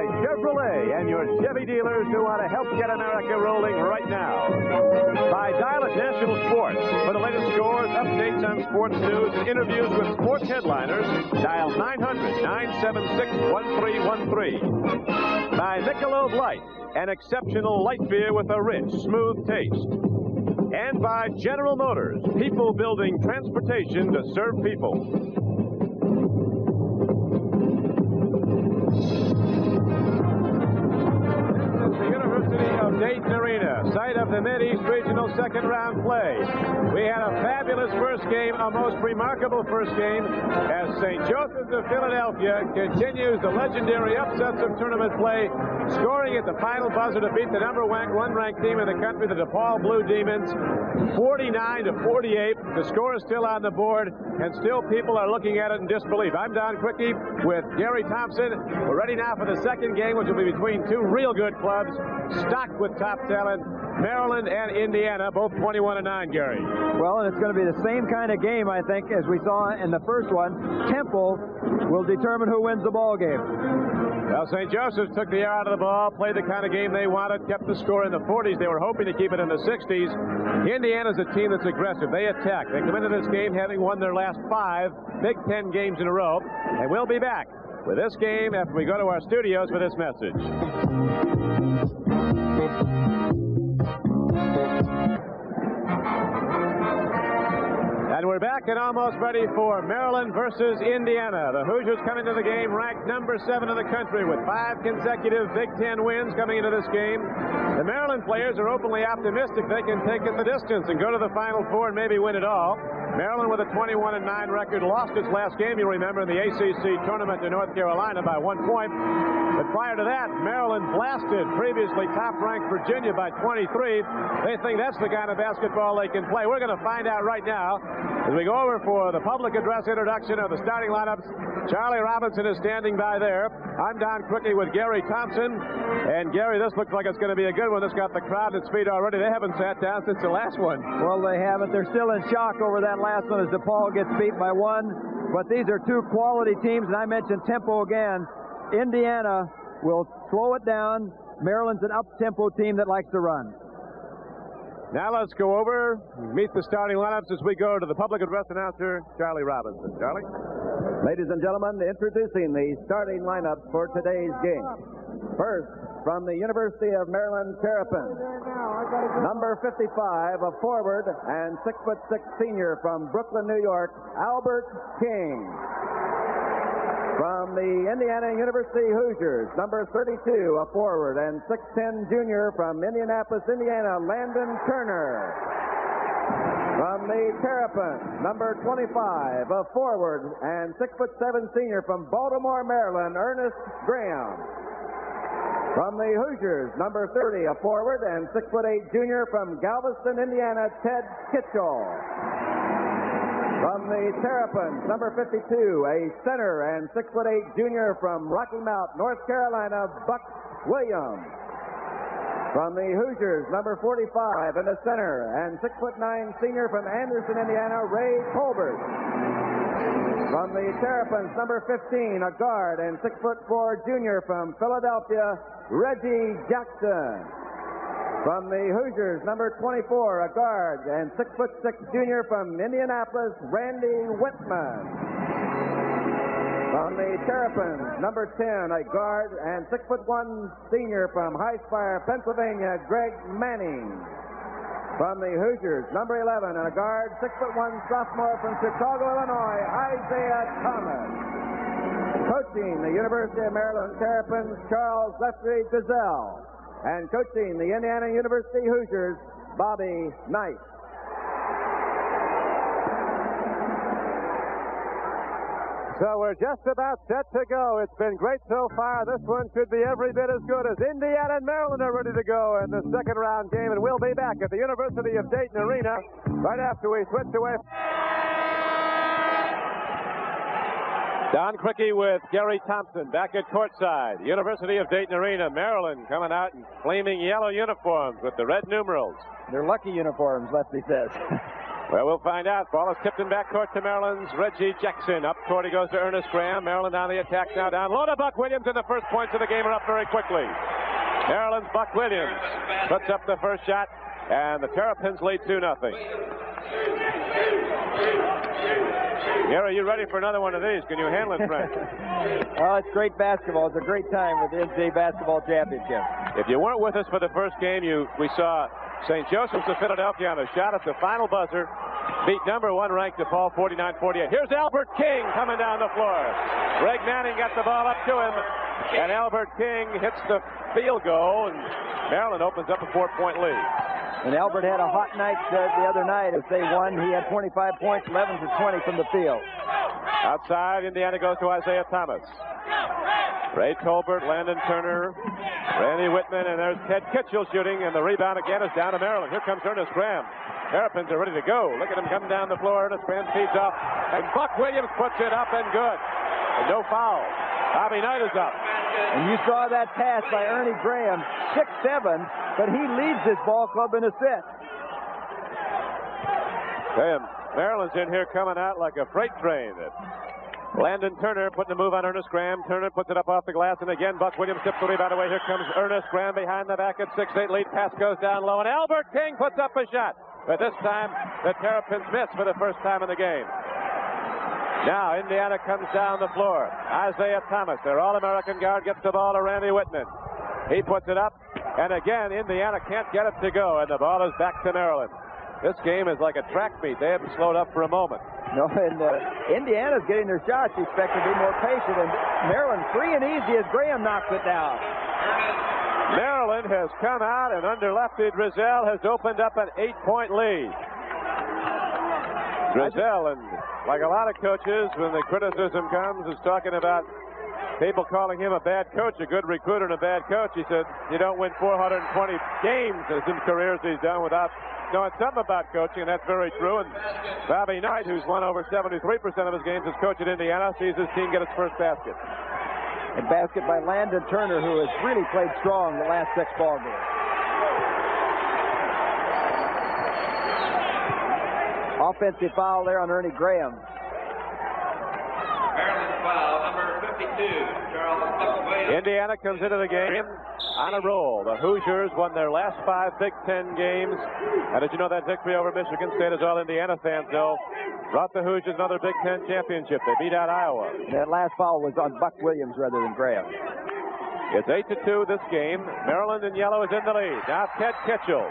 by Chevrolet and your Chevy dealers who want to help get America rolling right now. By Dial-It National Sports. For the latest scores, updates on sports news, and interviews with sports headliners, dial 900-976-1313. By Michelob Light, an exceptional light beer with a rich, smooth taste. And by General Motors, people building transportation to serve people. Dayton Arena, site of the Mid-East Regional second round play. We had a fabulous first game, a most remarkable first game, as St. Joseph's of Philadelphia continues the legendary upsets of tournament play, scoring at the final buzzer to beat the number one ranked team in the country, the DePaul Blue Demons, 49 to 48. The score is still on the board, and still people are looking at it in disbelief. I'm Don Criqui with Gary Thompson. We're ready now for the second game, which will be between two real good clubs, stocked with top talent. Maryland and Indiana, both 21 and 9, Gary. Well, and it's going to be the same kind of game, I think, as we saw in the first one. Tempo will determine who wins the ball game. Well, St. Joseph's took the air out of the ball, played the kind of game they wanted, kept the score in the 40s. They were hoping to keep it in the 60s. Indiana's a team that's aggressive. They attack. They come into this game having won their last five Big Ten games in a row. And we'll be back with this game after we go to our studios for this message. And we're back and almost ready for Maryland versus Indiana. The Hoosiers coming to the game ranked number seven in the country with five consecutive Big Ten wins coming into this game. The Maryland players are openly optimistic they can take it the distance and go to the Final Four and maybe win it all. Maryland with a 21 and 9 record lost its last game, you remember, in the ACC tournament to North Carolina by one point. But prior to that, Maryland blasted previously top-ranked Virginia by 23. They think that's the kind of basketball they can play. We're going to find out right now as we go over for the public address introduction of the starting lineups. Charlie Robinson is standing by there. I'm Don Criqui with Gary Thompson. And Gary, this looks like it's going to be a good one. This got the crowd at its feet already. They haven't sat down since the last one. Well, they haven't. They're still in shock over that last one as DePaul gets beat by one. But these are two quality teams, and I mentioned tempo again. Indiana will slow it down. Maryland's an up-tempo team that likes to run. Now let's go over, meet the starting lineups as we go to the public address announcer, Charlie Robinson. Charlie? Ladies and gentlemen, introducing the starting lineups for today's game. First, from the University of Maryland Terrapins, number 55, a forward and six foot six senior from Brooklyn, New York, Albert King. From the Indiana University Hoosiers, number 32, a forward and 6'10 junior from Indianapolis, Indiana, Landon Turner. From the Terrapins, number 25, a forward and 6'7 senior from Baltimore, Maryland, Ernest Graham. From the Hoosiers, number 30, a forward and 6'8 junior from Galveston, Indiana, Ted Kitchel. From the Terrapins, number 52, a center and 6'8 junior from Rocky Mount, North Carolina, Buck Williams. From the Hoosiers, number 45, and a center and 6'9 senior from Anderson, Indiana, Ray Tolbert. From the Terrapins, number 15, a guard and 6'4 junior from Philadelphia, Reggie Jackson. From the Hoosiers, number 24, a guard and 6'6 junior from Indianapolis, Randy Wittman. From the Terrapins, number 10, a guard and 6'1 senior from Highspire, Pennsylvania, Greg Manning. From the Hoosiers, number 11, and a guard, 6'1 sophomore from Chicago, Illinois, Isiah Thomas. Coaching the University of Maryland Terrapins, Charles Lefty Driesell. And coaching the Indiana University Hoosiers, Bobby Knight. So we're just about set to go. It's been great so far. This one should be every bit as good as Indiana and Maryland are ready to go in the second round game. And we'll be back at the University of Dayton Arena right after we switch away. Don Criqui with Gary Thompson back at courtside. University of Dayton Arena, Maryland coming out in flaming yellow uniforms with the red numerals. They're lucky uniforms, Lefty says. Well, we'll find out. Ball is tipped in backcourt to Maryland's Reggie Jackson. Up court he goes to Ernest Graham. Maryland on the attack now down low to Buck Williams, and the first points of the game are up very quickly. Maryland's Buck Williams puts up the first shot, and the Terrapins lead 2 0. Gary, you ready for another one of these? Can you handle it, Frank? well, it's great basketball. It's a great time with the NCAA Basketball Championship. If you weren't with us for the first game, you we saw St. Joseph's of Philadelphia on a shot at the final buzzer. Beat number one ranked DePaul 49-48. Here's Albert King coming down the floor. Greg Manning got the ball up to him, and Albert King hits the field goal, and Maryland opens up a four-point lead. And Albert had a hot night uh, the other night as they won. He had 25 points, 11 to 20 from the field. Outside, Indiana goes to Isiah Thomas. Ray Tolbert, Landon Turner, Randy Wittman, and there's Ted Kitchel shooting, and the rebound again is down to Maryland. Here comes Ernest Graham. Terrapins are ready to go. Look at him come down the floor. Ernest Graham feeds off, and Buck Williams puts it up and good. And no foul. Bobby Knight is up. And you saw that pass by Ernie Graham, six-seven, but he leads this ball club in assists. Graham, Maryland's in here coming out like a freight train. Landon Turner putting a move on Ernest Graham. Turner puts it up off the glass, and again Buck Williams tips the rebound away. Here comes Ernest Graham behind the back at 6-8 lead. Pass goes down low, and Albert King puts up a shot. But this time, the Terrapins miss for the first time in the game. Now, Indiana comes down the floor. Isiah Thomas, their All-American guard, gets the ball to Randy Wittman. He puts it up, and again, Indiana can't get it to go, and the ball is back to Maryland. This game is like a track meet. They haven't slowed up for a moment. No, and uh, Indiana's getting their shots. You expect to be more patient, and Maryland free and easy as Graham knocks it down. Maryland has come out, and under lefty Driesell has opened up an eight-point lead. Driesell, and like a lot of coaches, when the criticism comes, is talking about people calling him a bad coach, a good recruiter and a bad coach. He said, you don't win 420 games as in careers he's done without knowing something about coaching, and that's very true. And Bobby Knight, who's won over 73% of his games as coach at Indiana, sees his team get its first basket. And basket by Landon Turner, who has really played strong the last six ball games. Offensive foul there on Ernie Graham. Maryland foul, number 52, Charles Williams. Indiana comes into the game on a roll. The Hoosiers won their last five Big Ten games. And did you know that victory over Michigan State, as all Indiana fans know, brought the Hoosiers another Big Ten championship. They beat out Iowa. That last foul was on Buck Williams rather than Graham. It's 8 to 2 this game. Maryland in yellow is in the lead. Now Ted Kitchel.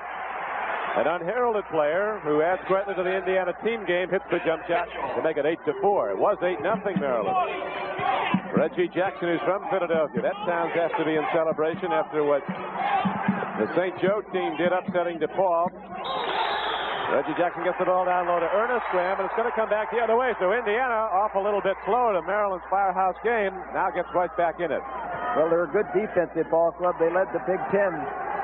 An unheralded player who adds greatly to the Indiana team game hits the jump shot to make it 8 to 4. It was 8 nothing Maryland. Reggie Jackson, is from Philadelphia. That sounds has to be in celebration after what the St. Joe team did, upsetting DePaul. Reggie Jackson gets the ball down low to Ernest Graham, and it's going to come back the other way. So Indiana off a little bit slow to Maryland's firehouse game. Now gets right back in it. Well, they're a good defensive ball club. They led the Big Ten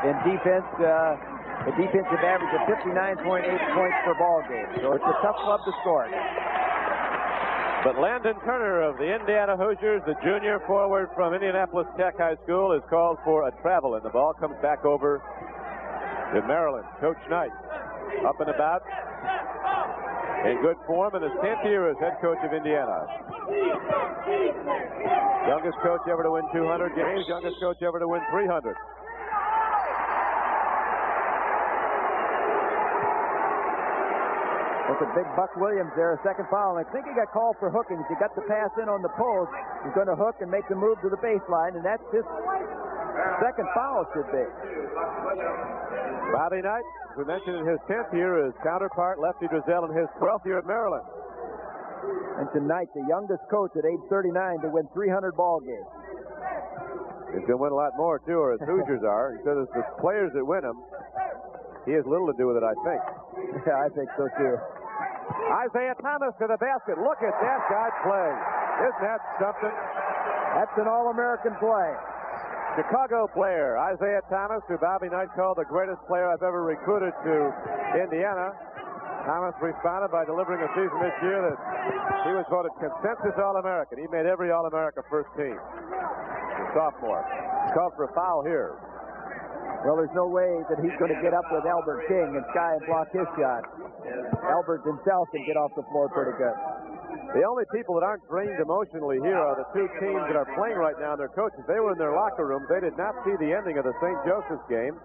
in defense. Uh, a defensive average of 59.8 points per ball game. So it's a tough club to score. But Landon Turner of the Indiana Hoosiers, the junior forward from Indianapolis Tech High School, is called for a travel, and the ball comes back over to Maryland. Coach Knight up and about in good form in his 10th year as head coach of Indiana. Youngest coach ever to win 200 games, youngest coach ever to win 300. That's a big Buck Williams there, a second foul. And I think he got called for hooking. He got the pass in on the post. He's going to hook and make the move to the baseline, and that's his second foul should be. Bobby Knight, we mentioned in his 10th year, his counterpart, Lefty Driesell, in his 12th year at Maryland. And tonight, the youngest coach at age 39 to win 300 ball games. He's going to win a lot more, too, or as Hoosiers are. He says it's the players that win them. He has little to do with it, I think. Yeah, I think so, too. Isiah Thomas to the basket. Look at that guy play. Isn't that something? That's an All-American play. Chicago player, Isiah Thomas, who Bobby Knight called the greatest player I've ever recruited to Indiana. Thomas responded by delivering a season this year that he was voted consensus All-American. He made every All-America first team. The sophomore. He's called for a foul here. Well, there's no way that he's going to get up with Albert King and Sky and block his shot. Albert himself can get off the floor pretty good. The only people that aren't drained emotionally here are the two teams that are playing right now and their coaches. They were in their locker room. They did not see the ending of the St. Joseph's game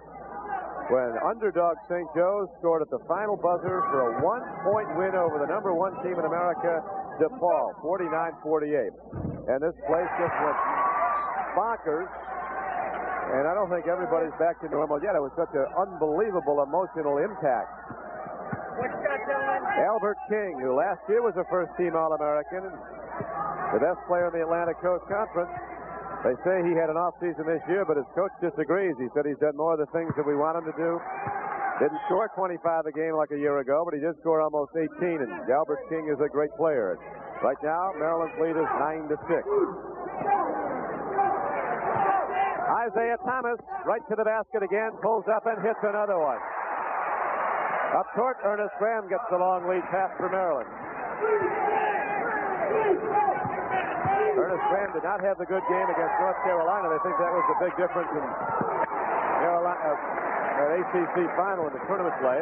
when underdog St. Joe's scored at the final buzzer for a one-point win over the number one team in America, DePaul, 49-48. And this place just went bonkers. And I don't think everybody's back to normal yet. It was such an unbelievable emotional impact. Albert King, who last year was a first-team All-American, and the best player in the Atlantic Coast Conference. They say he had an off season this year, but his coach disagrees. He said he's done more of the things that we want him to do. Didn't score 25 a game like a year ago, but he did score almost 18, and Albert King is a great player. Right now, Maryland's lead is 9 to 6. Isiah Thomas right to the basket again, pulls up and hits another one. Up court, Ernest Graham gets the long lead pass for Maryland. Ernest Graham did not have the good game against North Carolina. They think that was the big difference in Carolina, uh, ACC final in the tournament play.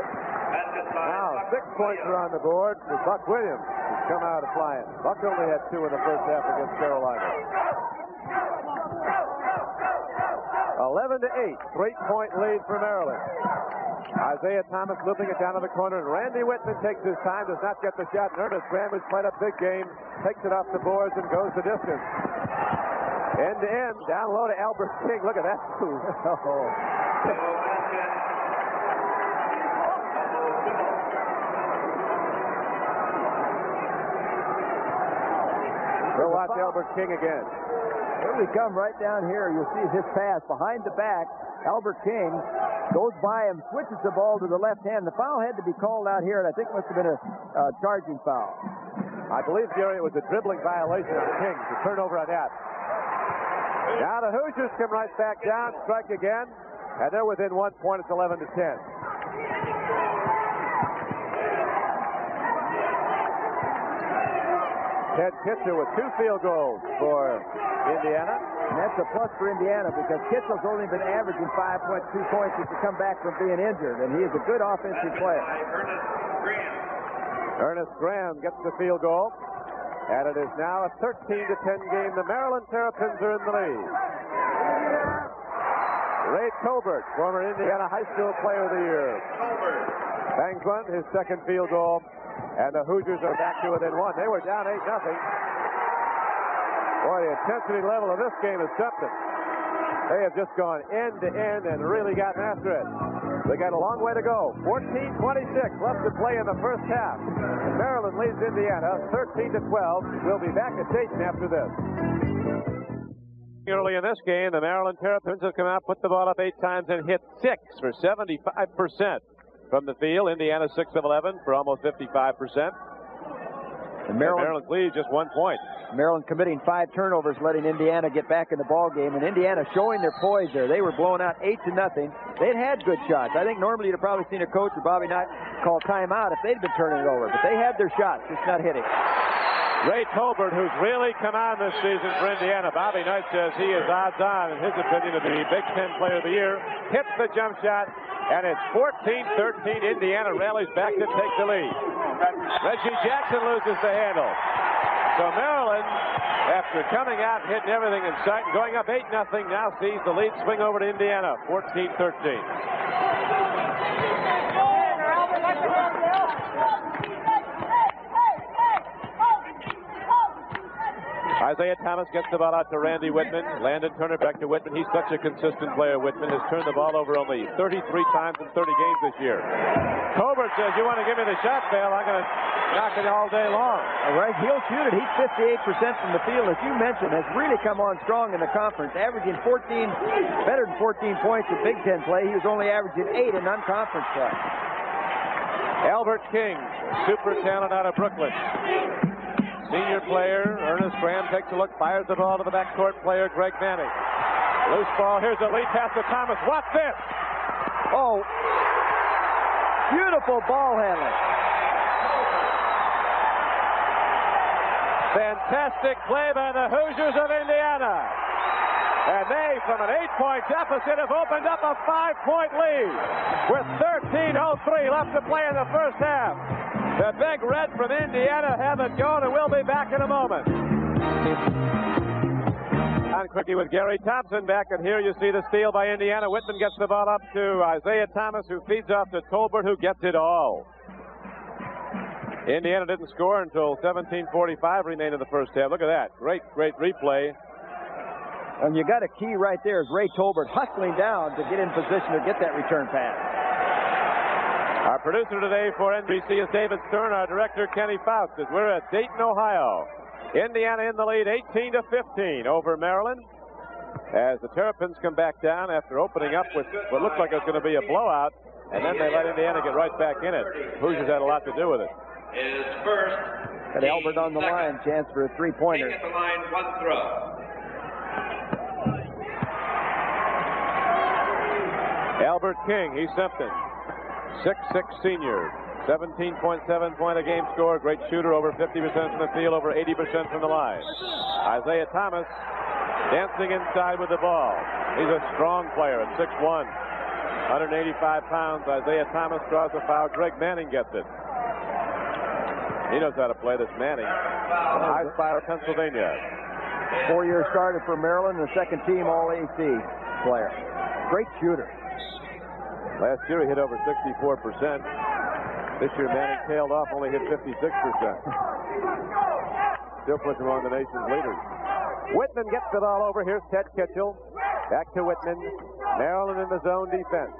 Now, six points are on the board for Buck Williams, who's come out of flying. Buck only had two in the first half against Carolina. 11 to 8, three-point lead for Maryland. Isiah Thomas looping it down to the corner, and Randy Wittman takes his time, does not get the shot. Ernest Graham, who's played a big game, takes it off the boards and goes the distance. End to end, down low to Albert King. Look at that oh. move. we'll watch Albert King again. Here we come right down here. You'll see his pass behind the back. Albert King goes by him, switches the ball to the left hand. The foul had to be called out here, and I think it must have been a uh, charging foul. I believe, Gary, it was a dribbling violation of King to turn over on that. Now the Hoosiers come right back down, strike again, and they're within one point. It's 11 to 10. Ted Kitchel with two field goals for Indiana. And that's a plus for Indiana because Kitchel's only been averaging 5.2 points since he come back from being injured, and he is a good offensive player. Ernest Graham gets the field goal, and it is now a 13 to 10 game. The Maryland Terrapins are in the lead. Ray Tolbert, former Indiana High School Player of the Year. Bangs one, his second field goal, and the Hoosiers are back to within one. They were down 8 nothing. Boy, the intensity level of this game is something. They have just gone end to end and really gotten after it. They got a long way to go. 14-26 left to play in the first half. Maryland leads Indiana 13 to 12. We'll be back at Dayton after this. Early in this game, the Maryland Terrapins have come out, put the ball up eight times, and hit six for 75% from the field. Indiana 6 of 11 for almost 55%. And Maryland, Maryland's lead just one point. Maryland committing five turnovers, letting Indiana get back in the ball game, and Indiana showing their poise there. They were blown out eight to nothing. They'd had good shots. I think normally you'd have probably seen a coach or Bobby Knight call timeout if they'd been turning it over, but they had their shots, just not hitting. Ray Tolbert, who's really come on this season for Indiana. Bobby Knight says he is odds on, in his opinion, to be Big Ten Player of the Year. Hits the jump shot, and it's 14-13. Indiana rallies back to take the lead. Reggie Jackson loses the handle. So Maryland, after coming out, hitting everything in sight, and going up 8 nothing, now sees the lead swing over to Indiana, 14-13. Isiah Thomas gets the ball out to Randy Wittman. Landon Turner back to Wittman. He's such a consistent player. Wittman has turned the ball over only 33 times in 30 games this year. Tolbert says, you want to give me the shot, Bale? I'm going to knock it all day long. All right, he'll shoot it. He's 58% from the field, as you mentioned, has really come on strong in the conference, averaging 14, better than 14 points in Big Ten play. He was only averaging eight in non-conference play. Albert King, super talent out of Brooklyn. Senior player, Ernest Graham takes a look, fires the ball to the backcourt player, Greg Manning. Loose ball, here's a lead pass to Thomas. Watch this! Oh, beautiful ball handling. Fantastic play by the Hoosiers of Indiana. And they, from an eight-point deficit, have opened up a five-point lead with 13.03 left to play in the first half. The Big Red from Indiana have it going, and we'll be back in a moment. Don Criqui with Gary Thompson back, and here you see the steal by Indiana. Wittman gets the ball up to Isiah Thomas, who feeds off to Tolbert, who gets it all. Indiana didn't score until 17:45 remained in the first half. Look at that! Great, great replay. And you got a key right there is Ray Tolbert hustling down to get in position to get that return pass. Our producer today for NBC is David Stern. Our director Kenny Faust. As we're at Dayton, Ohio. Indiana in the lead, 18 to 15 over Maryland. As the Terrapins come back down after opening up with what looked like it was going to be a blowout, and then they let Indiana get right back in it. Hoosiers had a lot to do with it. Is first. Got Albert on the second. line, chance for a three-pointer. Taking the line, one throw. Albert King, he's something. 6'6 senior. 17.7 point a game score. Great shooter, over 50% from the field, over 80% from the line. Isiah Thomas dancing inside with the ball. He's a strong player at 6'1. 185 pounds. Isiah Thomas draws a foul. Greg Manning gets it. He knows how to play this Manning. From Highspire, Pennsylvania. Four-year starter for Maryland, and the second team All-AC player. Great shooter. Last year he hit over 64%. This year Manning tailed off, only hit 56%. Still puts him on the nation's leaders. Wittman gets it all over. Here's Ted Kitchel. Back to Wittman. Maryland in the zone defense.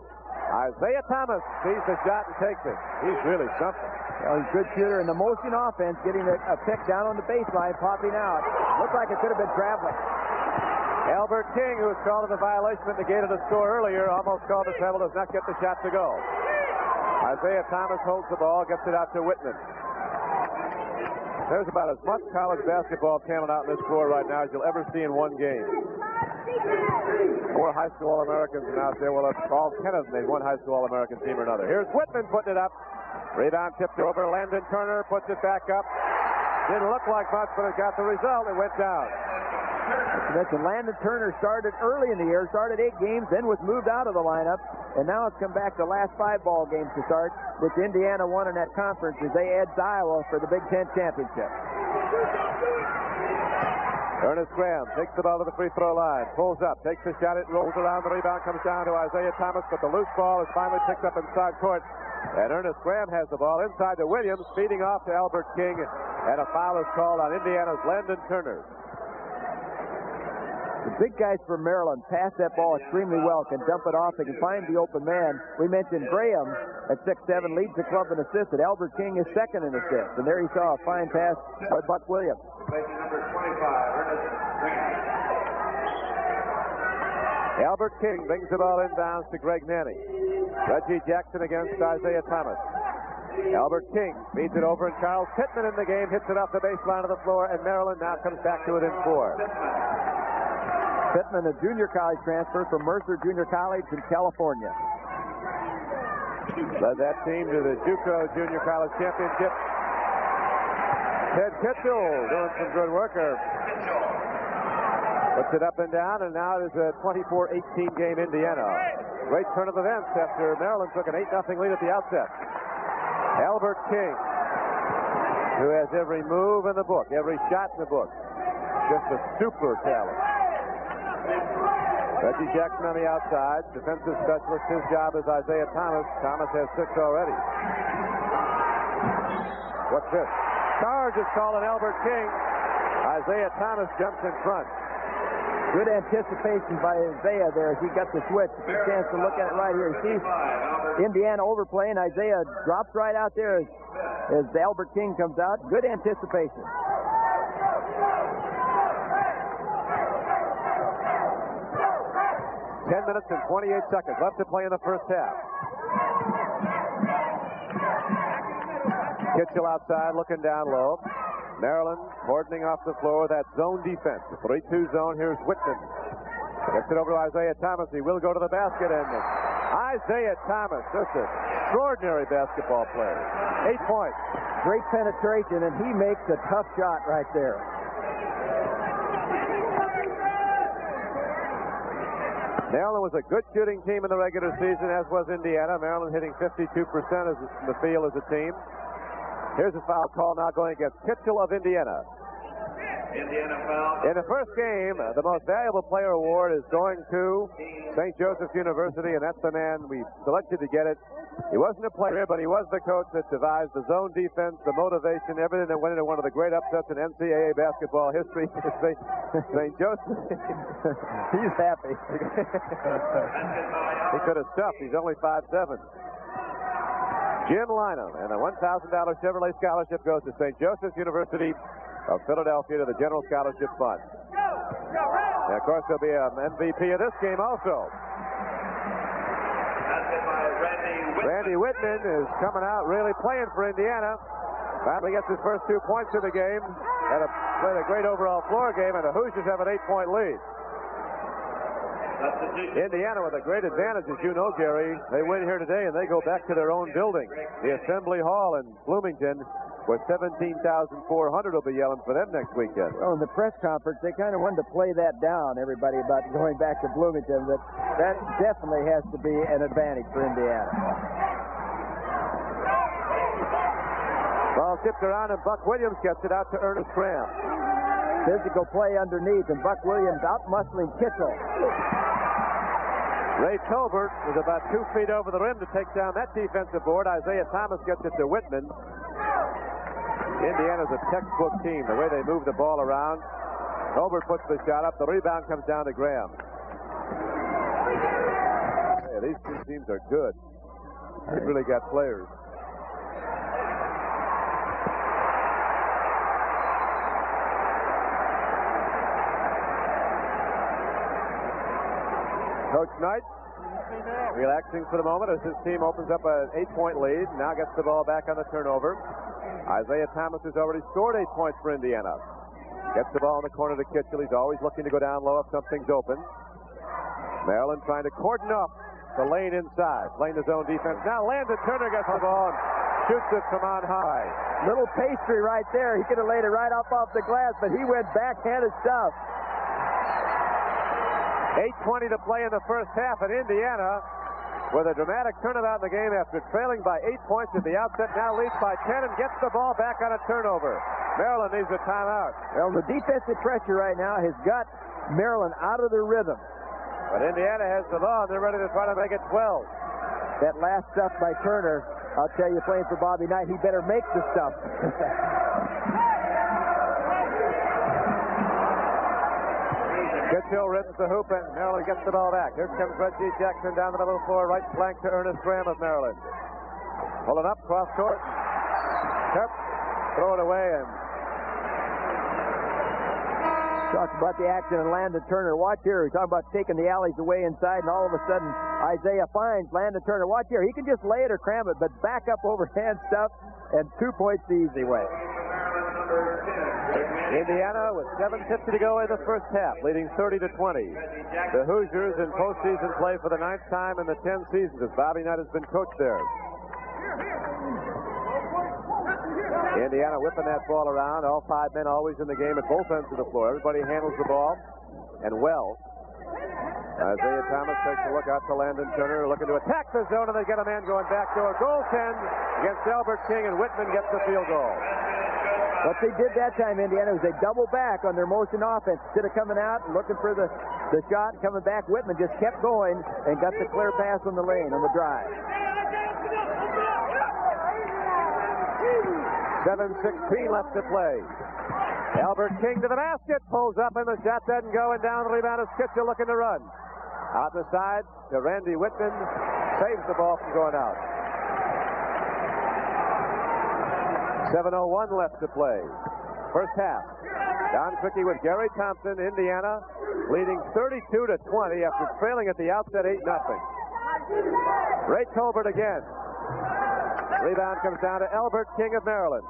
Isiah Thomas sees the shot and takes it. He's really something. Well, he's a good shooter, and the motion offense, getting a, a pick down on the baseline, popping out. Looks like it could have been traveling. Albert King, who was called in the violation that negated a score earlier, almost called the travel, does not get the shot to go. Isiah Thomas holds the ball, gets it out to Wittman. There's about as much college basketball talent out in this floor right now as you'll ever see in one game. Four high school All-Americans are out there. Well, all ten of them made one high school All-American team or another. Here's Wittman putting it up. Rebound tipped over. Landon Turner puts it back up. Didn't look like much, but it got the result. It went down. Mentioned Landon Turner started early in the year, started eight games, then was moved out of the lineup, and now it's come back the last five ball games to start, which Indiana won in that conference as they edged Iowa for the Big Ten championship. Ernest Graham takes the ball to the free throw line, pulls up, takes a shot, it rolls around, the rebound comes down to Isiah Thomas, but the loose ball is finally picked up inside court. And Ernest Graham has the ball inside to Williams, feeding off to Albert King, and a foul is called on Indiana's Landon Turner. The big guys from Maryland pass that ball extremely well, can dump it off, they can find the open man. We mentioned Graham at 6'7 leads the club in assists, and Albert King is second in assists. And there he saw a fine pass by Buck Williams. Making number 25, Albert King brings the ball inbounds to Greg Manning. Reggie Jackson against Isiah Thomas. Albert King feeds it over, and Charles Pittman in the game hits it off the baseline of the floor, and Maryland now comes back to within four. Pittman, a junior college transfer from Mercer Junior College in California. Led that team to the JUCO Junior College Championship. Ted Kitchel doing some good work. Puts it up and down, and now it is a 24-18 game Indiana. Great turn of events after Maryland took an 8-0 lead at the outset. Albert King, who has every move in the book, every shot in the book. Just a super talent. Reggie Jackson on the outside, defensive specialist. His job is Isiah Thomas. Thomas has six already. What's this? Charge is calling Albert King. Isiah Thomas jumps in front. Good anticipation by Isiah there as he got the switch. A chance to look at it right here. See Indiana overplaying. Isiah drops right out there as, as Albert King comes out. Good anticipation. Ten minutes and 28 seconds left to play in the first half. Kitchel outside looking down low. Maryland cordoning off the floor that zone defense. 3-2 zone. Here's Wittman. Gets it over to Isiah Thomas. He will go to the basket. And Isiah Thomas, just an extraordinary basketball player. Eight points. Great penetration, and he makes a tough shot right there. Maryland was a good shooting team in the regular season, as was Indiana. Maryland hitting 52% as the field as a team. Here's a foul call now going against Kitchel of Indiana. Indiana foul. In the first game, the most valuable player award is going to St. Joseph's University, and that's the man we selected to get it. He wasn't a player, but he was the coach that devised the zone defense, the motivation, everything that went into one of the great upsets in NCAA basketball history. St. Joseph. He's happy. he could have stuffed. He's only 5'7". Jim Lynam, and a $1,000 Chevrolet scholarship goes to St. Joseph's University of Philadelphia to the General Scholarship Fund. And of course, there'll be an MVP of this game also. Randy Wittman is coming out really playing for Indiana. Finally gets his first two points in the game. Had a, played a great overall floor game, and the Hoosiers have an eight-point lead. Indiana with a great advantage, as you know, Gary. They win here today, and they go back to their own building, the Assembly Hall in Bloomington, where 17,400 will be yelling for them next weekend. Well, in the press conference, they kind of wanted to play that down, everybody, about going back to Bloomington, but that definitely has to be an advantage for Indiana. Ball tipped around, and Buck Williams gets it out to Ernest Graham. Physical play underneath, and Buck Williams out muscling Kitchel. Ray Tolbert was about two feet over the rim to take down that defensive board. Isiah Thomas gets it to Wittman. Indiana's a textbook team, the way they move the ball around. Tolbert puts the shot up. The rebound comes down to Graham. Hey, these two teams are good. They've really got players. Coach Knight relaxing for the moment as his team opens up an eight-point lead. Now gets the ball back on the turnover. Isiah Thomas has already scored eight points for Indiana. Gets the ball in the corner to Kitchel. He's always looking to go down low if something's open. Maryland trying to cordon up the lane inside, playing the zone defense. Now Landon Turner gets the ball and shoots it from on high. Little pastry right there. He could have laid it right up off the glass, but he went backhanded stuff. 8.20 to play in the first half, and Indiana, with a dramatic turnabout in the game after trailing by eight points at the outset, now leads by 10 and gets the ball back on a turnover. Maryland needs a timeout. Well, the defensive pressure right now has got Maryland out of their rhythm. But Indiana has the ball, and they're ready to try to make it 12. That last stuff by Turner, I'll tell you, playing for Bobby Knight, he better make the stuff. Kitchel rips the hoop, and Maryland gets the ball back. Here comes Reggie Jackson down the middle floor, right flank to Ernest Graham of Maryland. Pulling up, cross court. Terp, throw it away, and Talk about the action and Landon Turner. Watch here. He's talking about taking the alleys away inside, and all of a sudden Isiah finds Landon Turner. Watch here. He can just lay it or cram it, but back up overhand stuff, and two points the easy way. Indiana with 7.50 to go in the first half, leading 30 to 20. The Hoosiers in postseason play for the ninth time in the 10 seasons as Bobby Knight has been coach there. Indiana whipping that ball around. All five men always in the game at both ends of the floor. Everybody handles the ball and well. Isiah Thomas takes a look out to Landon Turner, looking to attack the zone, and they get a man going back door. Goaltend against Albert King, and Wittman gets the field goal. What they did that time, Indiana, was they double back on their motion offense. Instead of coming out and looking for the, the shot coming back, Wittman just kept going and got the clear pass on the lane on the drive. 7.16 left to play. Albert King to the basket, pulls up, and the shot doesn't go, and down the rebound is Kitchel looking to run. Out the side to Randy Wittman, saves the ball from going out. 7.01 left to play. First half. Don Criqui with Gary Thompson, Indiana, leading 32 to 20 after trailing at the outset 8 0. Ray Tolbert again. Rebound comes down to Albert King of Maryland.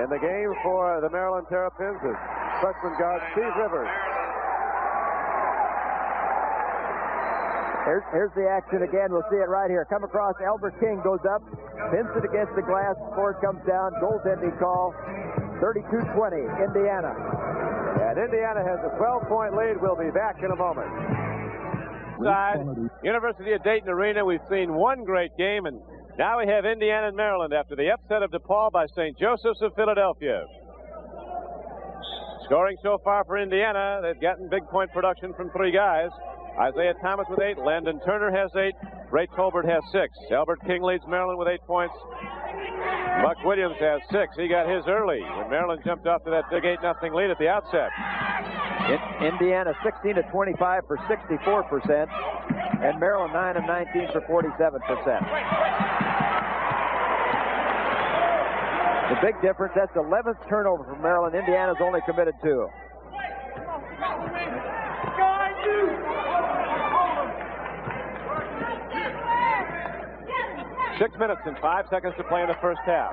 In the game for the Maryland Terrapins is freshman guard Steve Rivers. Here's, here's the action again. We'll see it right here. Come across. Albert King goes up, pins it against the glass. It comes down. Goaltending call. 32-20, Indiana. And Indiana has a 12-point lead. We'll be back in a moment. side, University of Dayton Arena, we've seen one great game, and now we have Indiana and Maryland after the upset of DePaul by St. Joseph's of Philadelphia. Scoring so far for Indiana, they've gotten big point production from three guys. Isiah Thomas with eight, Landon Turner has eight, Ray Tolbert has six. Albert King leads Maryland with eight points. Buck Williams has six. He got his early when Maryland jumped off to that big 8 0 lead at the outset. In, Indiana 16 to 25 for 64 percent, and Maryland 9 of 19 for 47 percent. The big difference, that's the 11th turnover for Maryland. Indiana's only committed two. Six minutes and five seconds to play in the first half.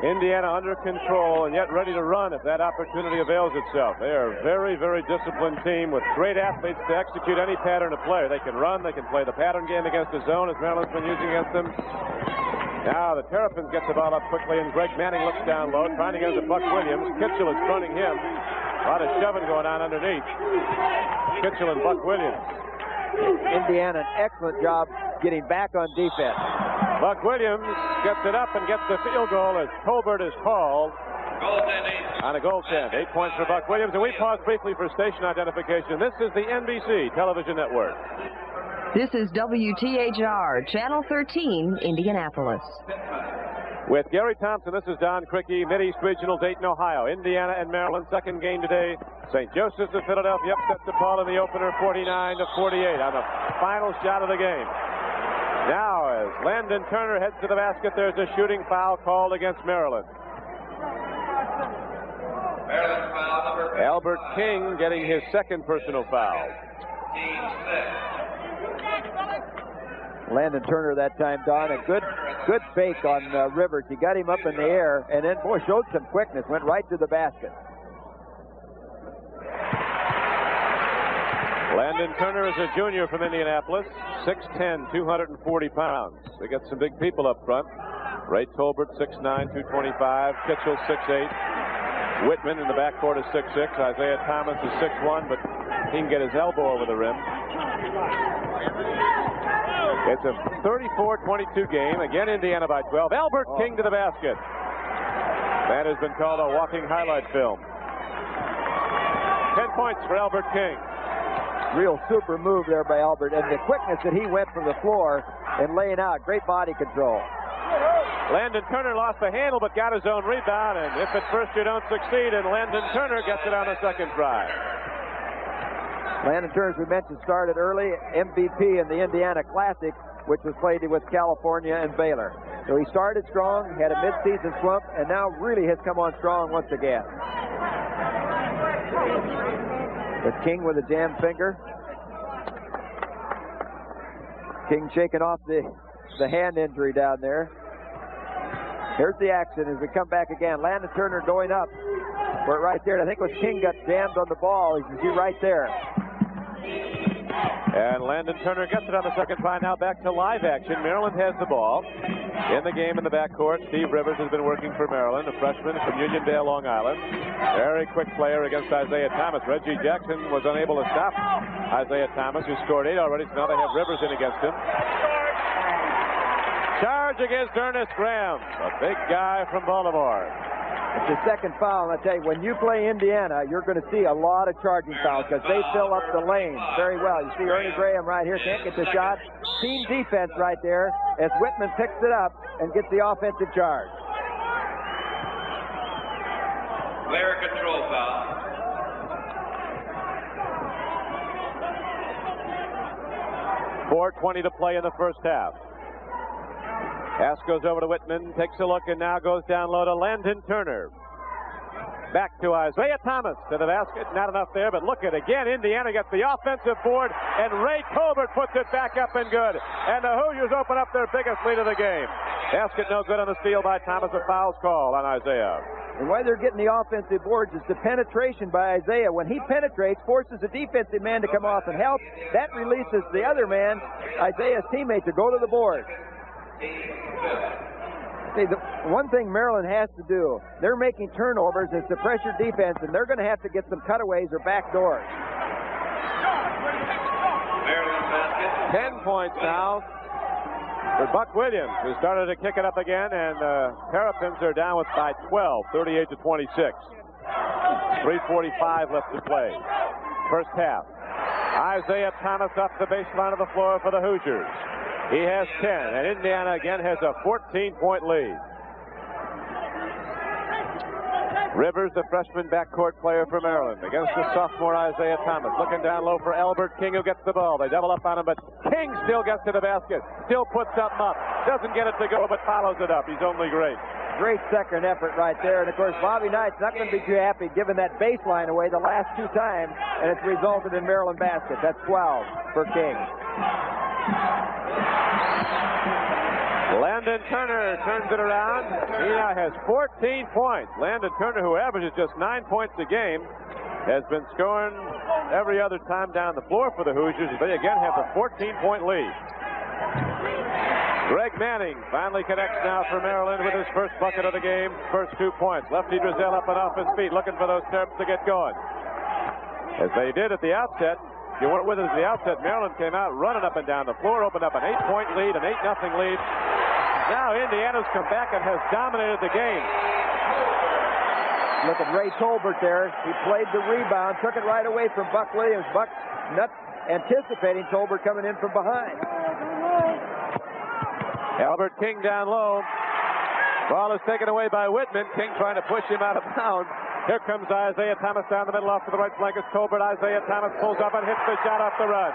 Indiana under control and yet ready to run if that opportunity avails itself. They are a very, very disciplined team with great athletes to execute any pattern of play. They can run, they can play the pattern game against the zone as Maryland's been using against them. Now the Terrapins get the ball up quickly, and Greg Manning looks down low, trying to get to Buck Williams. Kitchel is fronting him. A lot of shoving going on underneath. Kitchel and Buck Williams. Indiana, an excellent job getting back on defense. Buck Williams gets it up and gets the field goal as Tolbert is called on a goal goaltend. Eight points for Buck Williams. And we pause briefly for station identification. This is the NBC television network. This is WTHR, Channel 13, Indianapolis. With Gary Thompson, this is Don Criqui, Mid-East Regional, Dayton, Ohio. Indiana and Maryland, second game today. St. Joseph's of Philadelphia upset the ball in the opener 49 to 48 on the final shot of the game. Now, as Landon Turner heads to the basket, there's a shooting foul called against Maryland. Maryland foul number Albert King getting his second personal foul. Team six. Landon Turner that time, Don, a good good fake on uh, Rivers. He got him up in the air and then, boy, showed some quickness, went right to the basket. Landon Turner is a junior from Indianapolis, 6'10", 240 pounds. They got some big people up front. Ray Tolbert, 6'9", 225. Kitchel, 6'8". Wittman in the backcourt is 6'6". Isiah Thomas is 6'1", but he can get his elbow over the rim. It's a 34-22 game. Again, Indiana by 12. Albert Oh. King to the basket. That has been called a walking highlight film. 10 points for Albert King. Real super move there by Albert, and the quickness that he went from the floor and laying out, great body control. Landon Turner lost the handle but got his own rebound. And if at first you don't succeed, and Landon Turner gets it on the second try. Landon Turner, we mentioned, started early, MVP in the Indiana Classic, which was played with California and Baylor. So he started strong, had a midseason slump, and now really has come on strong once again. With King with a jam finger. King shaking off the, the hand injury down there. Here's the action as we come back again. Landon Turner going up. We're right there. I think it was King got jammed on the ball. You can see right there. And Landon Turner gets it on the second try. Now back to live action. Maryland has the ball. In the game in the backcourt, Steve Rivers has been working for Maryland, a freshman from Uniondale, Long Island. Very quick player against Isiah Thomas. Reggie Jackson was unable to stop Isiah Thomas, who scored eight already, so now they have Rivers in against him. Charge against Ernest Graham, a big guy from Baltimore. It's the second foul. And I tell you, when you play Indiana, you're going to see a lot of charging fouls because they fill up the lane very well. You see Ernie Graham right here can't get the shot. Team defense right there as Wittman picks it up and gets the offensive charge. Player control foul. Four twenty to play in the first half. Pass goes over to Wittman, takes a look, and now goes down low to Landon Turner. Back to Isiah Thomas to the basket. Not enough there, but look at it again. Indiana gets the offensive board, and Ray Tolbert puts it back up and good. And the Hoosiers open up their biggest lead of the game. Basket no good on the steal by Thomas. A foul's call on Isiah. And why they're getting the offensive boards is the penetration by Isiah. When he penetrates, forces the defensive man to come off and help. That releases the other man, Isiah's teammate, to go to the board. See, the one thing Maryland has to do, they're making turnovers as the pressure defense, and they're going to have to get some cutaways or back doors. 10 points now for Buck Williams, who started to kick it up again, and uh, Terrapins are down with by 12, 38 to 26. 3.45 left to play. First half. Isiah Thomas up the baseline of the floor for the Hoosiers. He has 10, and Indiana again has a 14-point lead. Rivers, the freshman backcourt player for Maryland, against the sophomore Isiah Thomas. Looking down low for Albert King, who gets the ball. They double up on him, but King still gets to the basket, still puts up. Doesn't get it to go, but follows it up. He's only great. Great second effort right there. And of course, Bobby Knight's not going to be too happy giving that baseline away the last two times, and it's resulted in Maryland basket. That's 12 for King. Landon Turner turns it around. He now has 14 points. Landon Turner, who averages just nine points a game, has been scoring every other time down the floor for the Hoosiers. They again have a 14-point lead. Greg Manning finally connects now for Maryland with his first bucket of the game. First two points. Lefty Driesell up and off his feet, looking for those Terps to get going. As they did at the outset, you weren't with us at the outset. Maryland came out running up and down the floor, opened up an eight-point lead, an eight-nothing lead. Now Indiana's come back and has dominated the game. Look at Ray Tolbert there. He played the rebound, took it right away from Buck Williams. Buck not anticipating Tolbert coming in from behind. Albert King down low. Ball is taken away by Wittman. King trying to push him out of bounds. Here comes Isiah Thomas down the middle off to the right flank. It's Tolbert. Isiah Thomas pulls up and hits the shot off the run.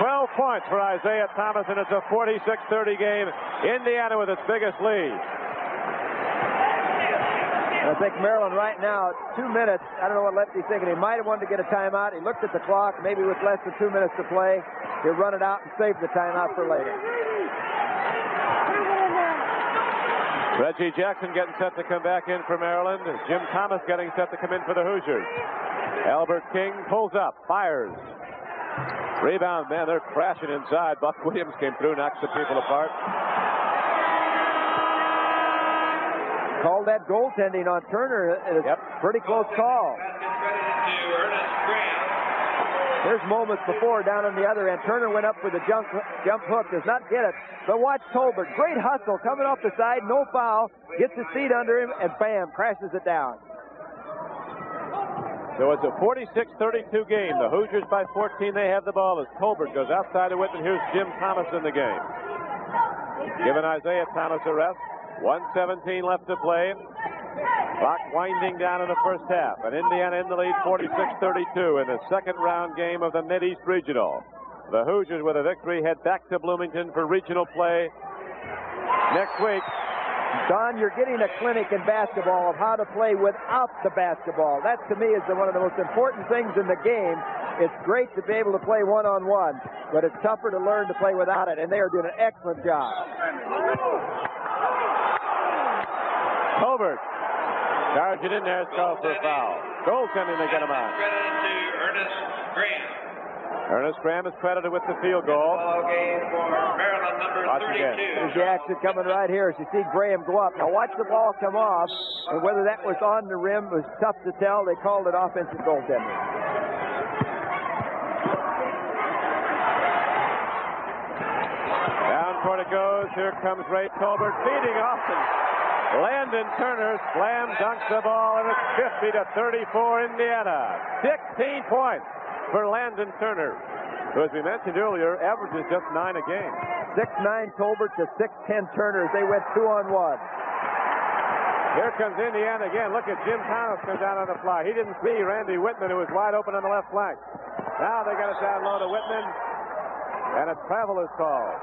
12 points for Isiah Thomas, and it's a 46-30 game. Indiana with its biggest lead. I think Maryland right now, two minutes. I don't know what Lefty's thinking. He might have wanted to get a timeout. He looked at the clock, maybe with less than two minutes to play. He'll run it out and save the timeout for later. Reggie Jackson getting set to come back in for Maryland. Jim Thomas getting set to come in for the Hoosiers. Albert King pulls up, fires. Rebound, man, they're crashing inside. Buck Williams came through, knocks the people apart. Called that goaltending on Turner. It's Yep. pretty close call. Basket credited to Ernest Graham. There's moments before down on the other end. Turner went up with a jump jump hook, does not get it. But watch Tolbert. Great hustle coming off the side, no foul. Gets his feet under him, and bam, crashes it down. So it's a 46-32 game. The Hoosiers by 14. They have the ball as Tolbert goes outside to and Here's Jim Thomas in the game. Giving Isiah Thomas a rest. 117 left to play. Clock winding down in the first half. And Indiana in the lead 46-32 in the second round game of the Mid-East Regional. The Hoosiers with a victory head back to Bloomington for regional play next week. Don, you're getting a clinic in basketball of how to play without the basketball. That to me is the, one of the most important things in the game. It's great to be able to play one-on-one, but it's tougher to learn to play without it, and they are doing an excellent job. Tolbert charging in there, it's called for a foul. Goaltending, they get him out. Credited to Ernest Graham. Ernest Graham is credited with the field goal. Ball game for Maryland number Watch again. There's the action coming right here as you see Graham go up. Now watch the ball come off, and whether that was on the rim was tough to tell. They called it offensive goaltending. Down court it goes. Here comes Ray Tolbert feeding off Landon Turner slam dunks the ball and it's 50 to 34 Indiana. 16 points for Landon Turner, who as we mentioned earlier averages just nine a game. 6'9 Tolbert to 6'10 Turner as they went two on one. Here comes Indiana again. Look at Jim Thomas come down on the fly. He didn't see Randy Wittman, who was wide open on the left flank. Now they got it down low to Wittman, and a travel is called.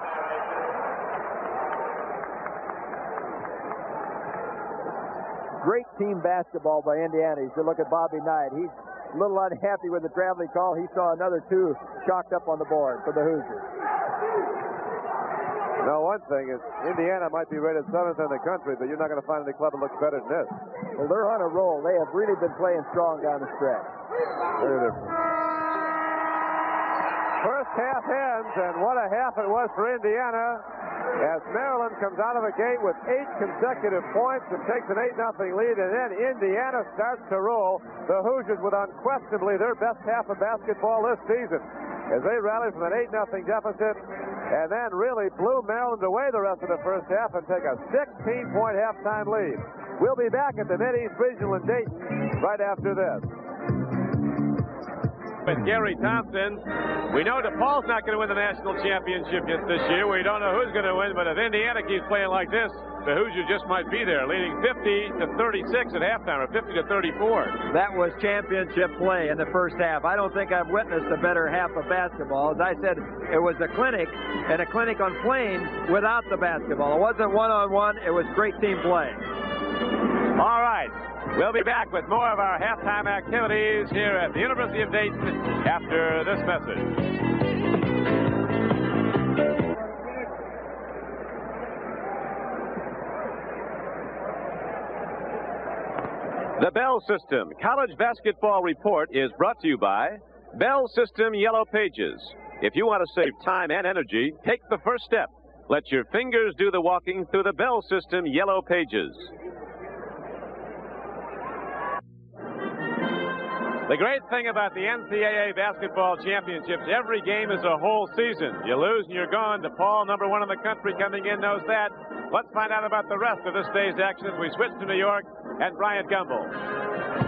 Great team basketball by Indiana. You should look at Bobby Knight. He's a little unhappy with the traveling call. He saw another two chalked up on the board for the Hoosiers. Now, one thing is Indiana might be rated seventh in the country, but you're not going to find any club that looks better than this. Well, they're on a roll. They have really been playing strong down the stretch. Very different. First half ends, and what a half it was for Indiana. as Maryland comes out of the gate with eight consecutive points and takes an 8-0 lead, and then Indiana starts to roll. The Hoosiers with unquestionably their best half of basketball this season as they rally from an 8-0 deficit and then really blew Maryland away the rest of the first half and take a 16-point halftime lead. We'll be back at the Mid-East Regional in Dayton right after this. With Gary Thompson, we know DePaul's not going to win the national championship yet this year. We don't know who's going to win, but if Indiana keeps playing like this, the Hoosiers just might be there, leading 50 to 36 at halftime, or 50 to 34. That was championship play in the first half. I don't think I've witnessed a better half of basketball. As I said, it was a clinic, and a clinic on playing without the basketball. It wasn't one-on-one. -on -one, it was great team play. We'll be back with more of our halftime activities here at the University of Dayton after this message. The Bell System College Basketball Report is brought to you by Bell System Yellow Pages. If you want to save time and energy, take the first step. Let your fingers do the walking through the Bell System Yellow Pages. The great thing about the NCAA basketball championships, every game is a whole season. You lose and you're gone. DePaul, number one in the country, coming in, knows that. Let's find out about the rest of this day's action as we switch to New York and Bryant Gumbel.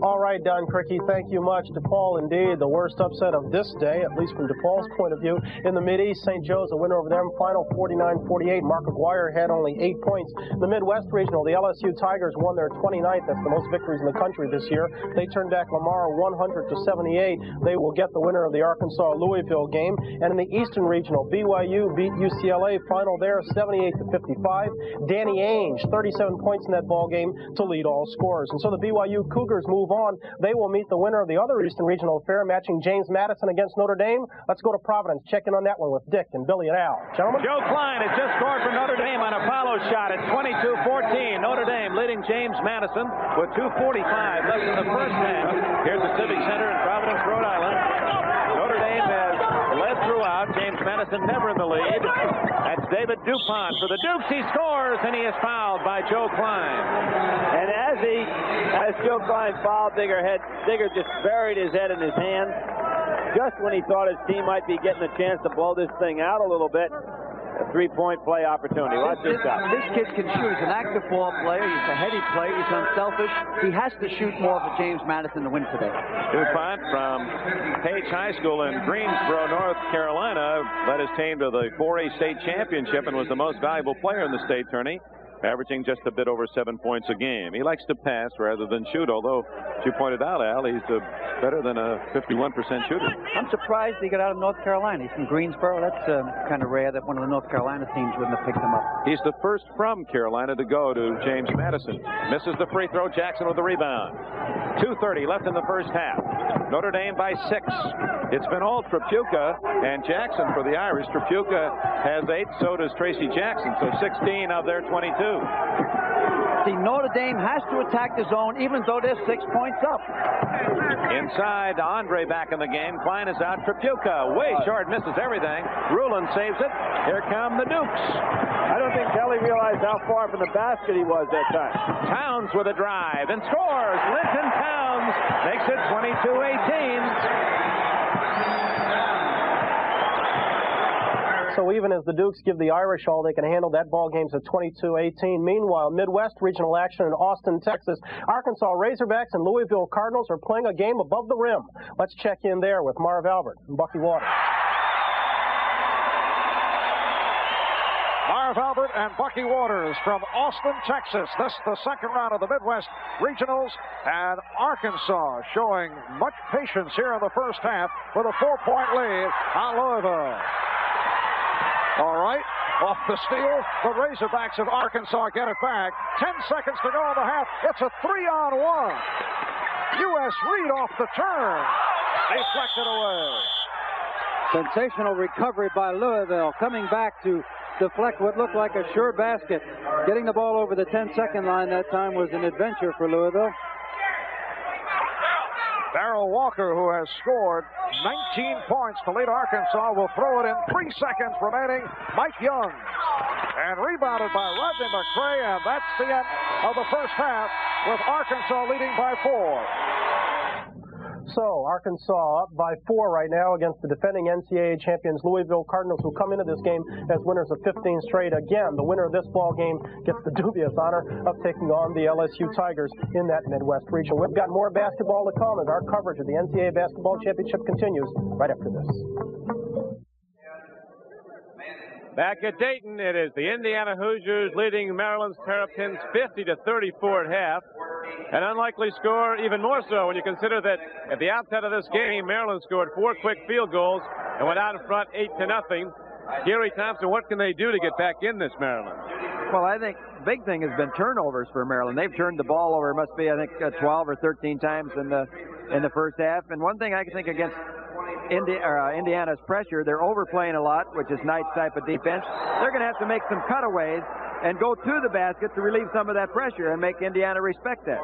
All right, Don Criqui, thank you much. DePaul, indeed, the worst upset of this day, at least from DePaul's point of view. In the Mid-East, St. Joe's a winner over them, final 49-48. Mark Aguirre had only eight points. In the Midwest Regional, the LSU Tigers won their 29th. That's the most victories in the country this year. They turned back Lamar 100 to 78. They will get the winner of the Arkansas-Louisville game. And in the Eastern Regional, BYU beat UCLA. Final there, 78 to 55. Danny Ainge, 37 points in that ball game to lead all scorers. And so the BYU Cougars move move on. They will meet the winner of the other Eastern Regional Affair, matching James Madison against Notre Dame. Let's go to Providence, check in on that one with Dick and Billy and Al. Gentlemen? Joe Kleine has just scored for Notre Dame on a follow shot at 22-14. Notre Dame leading James Madison with 2.45 left in the first half. Here's the Civic Center in Providence, Rhode Island. Notre Dame has led throughout. James Madison never in the lead. That's David Dupont for the Dukes. He scores, and he is fouled by Joe Kleine. And as he, as Joe Kleine fouled Digger, head, Digger just buried his head in his hands. Just when he thought his team might be getting a chance to blow this thing out a little bit, a three-point play opportunity. Watch this guy. This kid can shoot. He's an active ball player. He's a heady player. He's unselfish. He has to shoot more for James Madison to win today. DuPont from Page High School in Greensboro, North Carolina, led his team to the 4A state championship and was the most valuable player in the state tourney averaging just a bit over seven points a game. He likes to pass rather than shoot, although, as you pointed out, Al, he's a, better than a 51% shooter. I'm surprised he got out of North Carolina. He's from Greensboro. That's uh, kind of rare that one of the North Carolina teams wouldn't have picked him up. He's the first from Carolina to go to James Madison. Misses the free throw. Jackson with the rebound. 2.30 left in the first half. Notre Dame by six. It's been all Tripucka and Jackson for the Irish. Tripucka has eight, so does Tracy Jackson. So 16 of their 22. See, Notre Dame has to attack the zone even though they're six points up. Inside, Andre back in the game. Kleine is out. Tripucka way short, misses everything. Ruland saves it. Here come the Dukes. I don't think Kelly realized how far from the basket he was that time. Townes with a drive and scores. Linton Townes makes it 22-18. So even as the Dukes give the Irish all they can handle, that ball game's at 22-18. Meanwhile, Midwest regional action in Austin, Texas. Arkansas Razorbacks and Louisville Cardinals are playing a game above the rim. Let's check in there with Marv Albert and Bucky Waters. Marv Albert and Bucky Waters from Austin, Texas. This is the second round of the Midwest Regionals, and Arkansas showing much patience here in the first half with a four-point lead on Louisville. All right. Off the steal. The Razorbacks of Arkansas get it back. Ten seconds to go in the half. It's a three on one. U.S. Reed off the turn. Deflected away. Sensational recovery by Louisville coming back to deflect what looked like a sure basket. Getting the ball over the 10 second line that time was an adventure for Louisville. Darrell Walker, who has scored 19 points to lead Arkansas, will throw it in three seconds remaining. Mike Young. And rebounded by Rodney McCray, and that's the end of the first half with Arkansas leading by four. So, Arkansas up by four right now against the defending NCAA champions Louisville Cardinals, who come into this game as winners of 15 straight. Again, the winner of this ball game gets the dubious honor of taking on the LSU Tigers in that Midwest region. We've got more basketball to come as our coverage of the NCAA Basketball Championship continues right after this. Back at Dayton, it is the Indiana Hoosiers leading Maryland's Terrapins 50 to 34 at half. An unlikely score, even more so when you consider that at the outset of this game, Maryland scored four quick field goals and went out in front eight to nothing. Gary Thompson, what can they do to get back in this Maryland? Well, I think the big thing has been turnovers for Maryland. They've turned the ball over. Must be, I think, uh, 12 or 13 times in the in the first half. And one thing I can think against Indi- uh, Indiana's pressure, they're overplaying a lot, which is Knight's type of defense. They're going to have to make some cutaways and go to the basket to relieve some of that pressure and make Indiana respect that.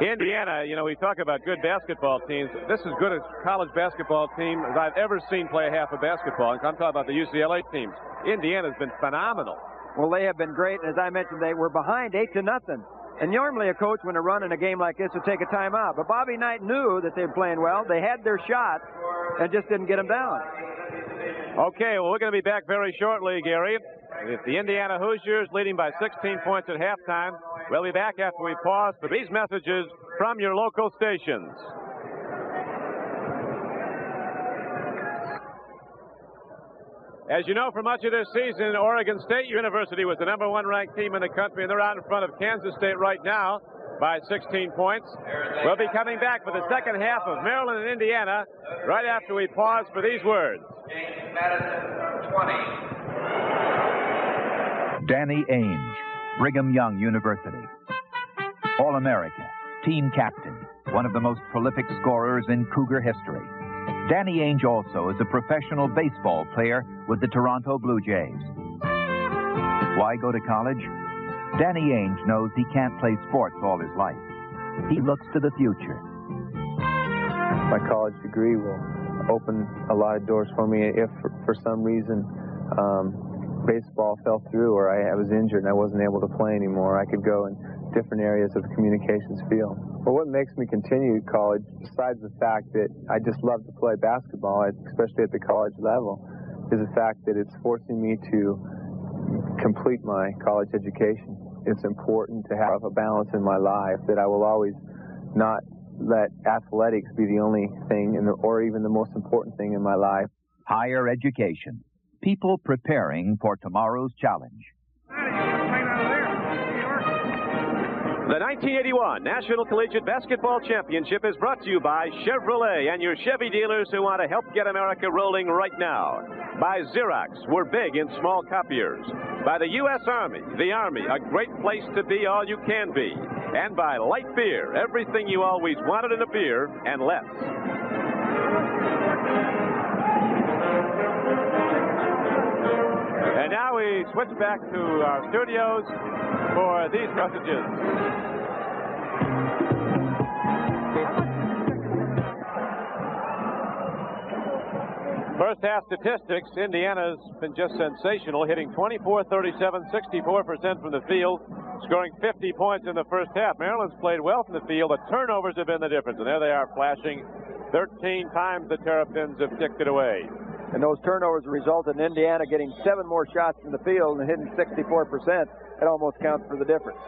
Indiana, you know, we talk about good basketball teams. This is good as college basketball team as I've ever seen play half of basketball. And I'm talking about the UCLA teams. Indiana's been phenomenal. Well, they have been great. As I mentioned, they were behind eight to nothing. And normally a coach, when a run in a game like this, would take a timeout. But Bobby Knight knew that they were playing well. They had their shot and just didn't get them down. Okay, well, we're going to be back very shortly, Gary. With the Indiana Hoosiers leading by 16 points at halftime. We'll be back after we pause for these messages from your local stations. As you know, for much of this season, Oregon State University was the number one ranked team in the country, and they're out in front of Kansas State right now by 16 points. We'll be coming back for the second half of Maryland and Indiana right after we pause for these words. James Madison, 20. Danny Ainge, Brigham Young University. All America, team captain, one of the most prolific scorers in Cougar history. Danny Ainge also is a professional baseball player with the Toronto Blue Jays. Why go to college? Danny Ainge knows he can't play sports all his life. He looks to the future. My college degree will open a lot of doors for me if, for, some reason, um, baseball fell through or I, I was injured and I wasn't able to play anymore. I could go in different areas of the communications field. But what makes me continue college, besides the fact that I just love to play basketball, especially at the college level, is the fact that it's forcing me to complete my college education. It's important to have a balance in my life that I will always not let athletics be the only thing in the, or even the most important thing in my life. Higher education. People preparing for tomorrow's challenge. The 1981 National Collegiate Basketball Championship is brought to you by Chevrolet and your Chevy dealers who want to help get America rolling right now. By Xerox, we're big in small copiers. By the U.S. Army, the Army, a great place to be all you can be. And by Light Beer, everything you always wanted in a beer and less. And now we switch back to our studios for these messages. First half statistics, Indiana's been just sensational, hitting 24, 37, 64% from the field, scoring 50 points in the first half. Maryland's played well from the field. The turnovers have been the difference, and there they are flashing. 13 times the Terrapins have kicked it away. And those turnovers resulted in Indiana getting seven more shots from the field and hitting 64%. It almost counts for the difference.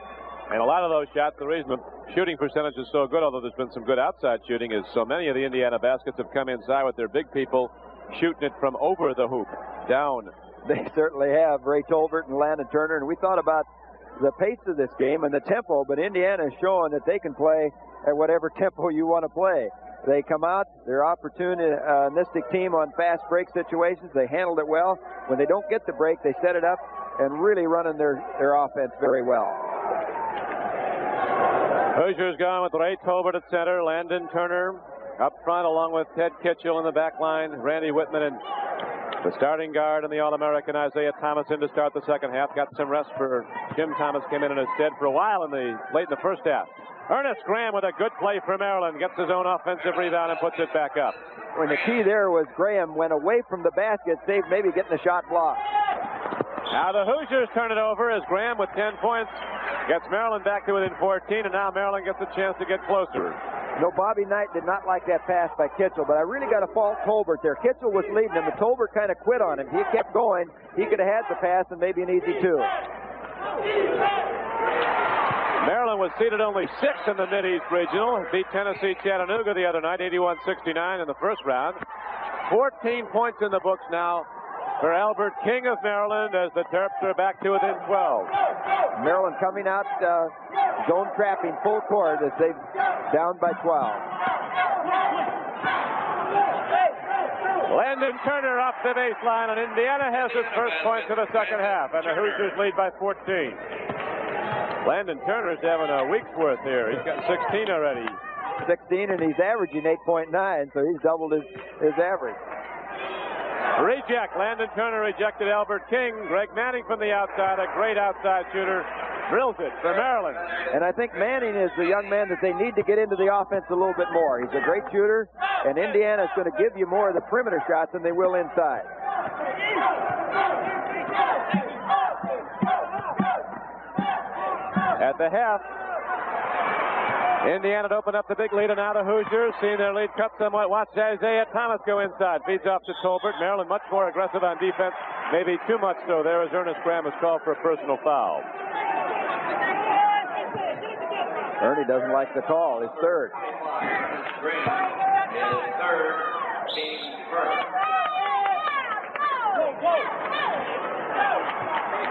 And a lot of those shots, the reason the shooting percentage is so good, although there's been some good outside shooting, is so many of the Indiana baskets have come inside with their big people shooting it from over the hoop, down. They certainly have, Ray Tolbert and Landon Turner. And we thought about the pace of this game and the tempo, but Indiana is showing that they can play at whatever tempo you want to play. They come out, they're opportunistic team on fast break situations. They handled it well. When they don't get the break, they set it up and really running their, their offense very well. Hoosiers gone with Ray Tolbert at center, Landon Turner up front along with Ted Kitchel in the back line, Randy Wittman and The starting guard and the All-American Isiah Thomas in to start the second half. Got some rest for Jim Thomas came in in his stead for a while in the late in the first half. Ernest Graham with a good play for Maryland. Gets his own offensive rebound and puts it back up. When the key there was Graham went away from the basket, saved maybe getting the shot blocked. Now the Hoosiers turn it over as Graham with 10 points gets Maryland back to within 14, and now Maryland gets a chance to get closer. No, Bobby Knight did not like that pass by Kitchel, but I really got to fault Tolbert there. Kitchel was leading him, and Tolbert kind of quit on him. He kept going. He could have had the pass and maybe an easy two. Maryland was seeded only sixth in the Mid-East Regional. Beat Tennessee Chattanooga the other night, 81-69 in the first round. 14 points in the books now for Albert King of Maryland as the Terps are back to within 12. Maryland coming out uh, zone trapping full court as they down by 12. Landon Turner off the baseline, and Indiana has its first point to the second half, and the Hoosiers lead by 14. Landon Turner's having a week's worth here. He's got 16 already. 16, and he's averaging 8.9, so he's doubled his, his average. Reject. Landon Turner rejected Albert King. Greg Manning from the outside, a great outside shooter, drills it for Maryland. And I think Manning is the young man that they need to get into the offense a little bit more. He's a great shooter, and Indiana is going to give you more of the perimeter shots than they will inside. At the half, Indiana to open up the big lead, and now the Hoosiers, seeing their lead cut somewhat. Watch Isiah Thomas go inside. Feeds off to Tolbert. Maryland much more aggressive on defense, maybe too much so there as Ernest Graham is called for a personal foul. Ernie doesn't like the call. His third.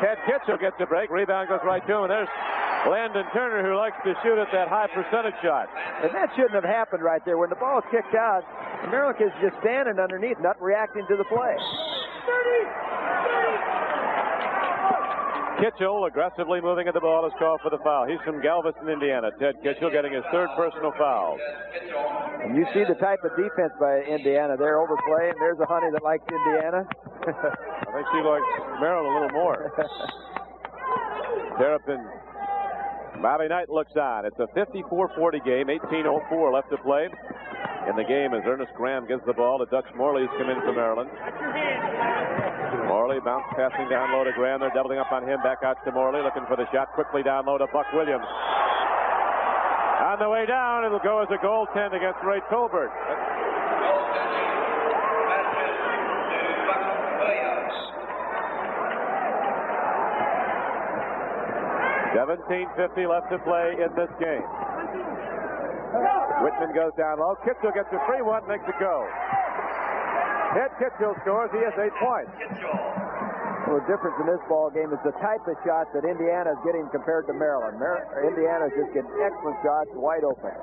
Ted Kitchel gets a break. Rebound goes right to him, and there's Landon Turner, who likes to shoot at that high percentage shot. And that shouldn't have happened right there. When the ball is kicked out, America is just standing underneath, not reacting to the play. Kitchel aggressively moving at the ball is called for the foul. He's from Galveston, Indiana. Ted Kitchel getting his third personal foul. And you see the type of defense by Indiana. They're overplaying. There's a honey that likes Indiana. I think she likes Maryland a little more. Terrapin Bobby Knight looks on. It's a 54-40 game, 18.04 left to play in the game as Ernest Graham gives the ball to Dutch Morley come in for Maryland. Morley bounce passing down low to Graham. They're doubling up on him. Back out to Morley looking for the shot. Quickly down low to Buck Williams. On the way down, it'll go as a goaltend against Ray Tolbert. 17.50 left to play in this game. Wittman goes down low. Kitchel gets a free one, makes it go. Ted Kitchel scores. He has eight points. Well, the difference in this ball game is the type of shots that Indiana is getting compared to Maryland. Mar- Indiana is just getting excellent shots, wide open.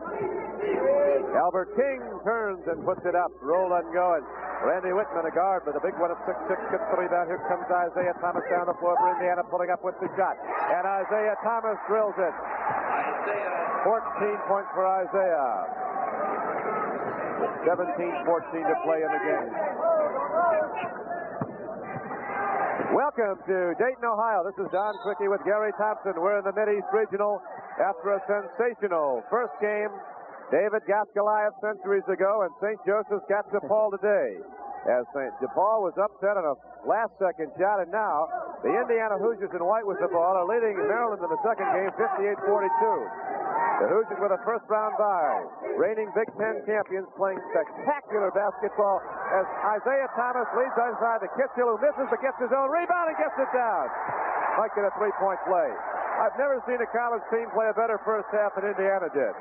Albert King turns and puts it up. Roll and going. Randy Wittman, a guard, with a big one at 6'6", gets the rebound. Here comes Isiah Thomas down the floor for Indiana, pulling up with the shot. And Isiah Thomas drills it. 14 points for Isiah. 17-14 to play in the game. Welcome to Dayton, Ohio. This is Don Criqui with Gary Thompson. We're in the Mid-East Regional after a sensational first game. David got Goliath centuries ago, and St. Joseph's got DePaul today. As St. DePaul was upset on a last-second shot, and now the Indiana Hoosiers in white with the ball are leading Maryland in the second game, 58-42. The Hoosiers with a first-round bye. Reigning Big Ten champions playing spectacular basketball as Isiah Thomas leads inside to Kitchel, who misses but gets his own rebound and gets it down. Might get a three-point play. I've never seen a college team play a better first half than Indiana did.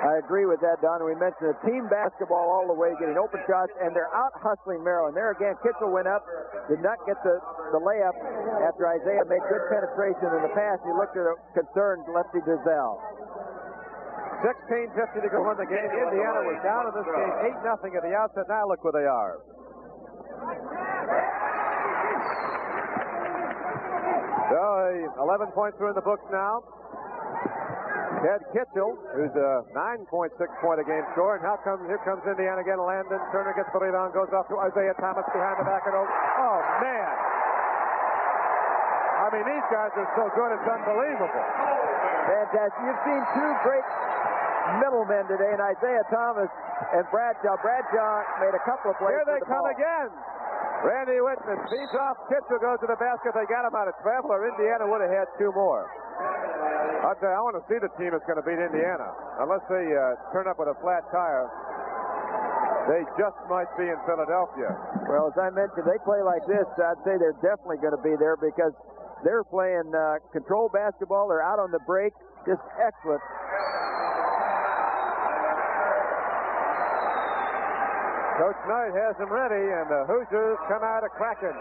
I agree with that, Don. We mentioned the team basketball all the way, getting open shots, and they're out hustling Maryland. There again, Kitchel went up, did not get the, the layup after Isiah made good penetration in the pass. He looked at a concerned Lefty Driesell. 16.50 to go in the game. Indiana was down in this game 8 nothing at the outset. Now look where they are. So 11 points are in the books now. Ted Kitchel, who's a 9.6 point a game scorer. And how come here comes Indiana again? Landon Turner gets the rebound, goes off to Isiah Thomas behind the back of those. Oh man! I mean, these guys are so good, it's unbelievable. Fantastic. You've seen two great middlemen today, and Isiah Thomas and Bradshaw. Bradshaw made a couple of plays. Here they the come ball. again. Randy Wittman feeds off. Kitchel goes to the basket. They got him out of traveler. Indiana would have had two more. I'll I want to see the team that's going to beat Indiana. Unless they uh, turn up with a flat tire, they just might be in Philadelphia. Well, as I mentioned, they play like this. I'd say they're definitely going to be there because they're playing uh, control basketball. They're out on the break. Just excellent. Coach Knight has them ready, and the Hoosiers come out of cracking.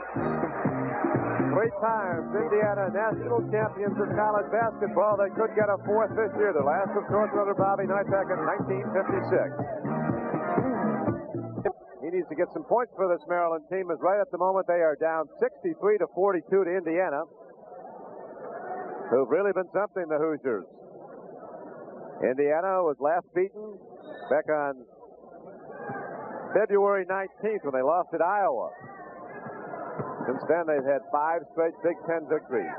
Three times Indiana national champions of college basketball. They could get a fourth this year. The last, of course, under Bobby Knight back in 1956. He needs to get some points for this Maryland team, as right at the moment they are down 63 to 42 to Indiana, who've really been something, the Hoosiers. Indiana was last beaten back on February 19th when they lost at Iowa. Since then, they've had five straight Big Ten victories.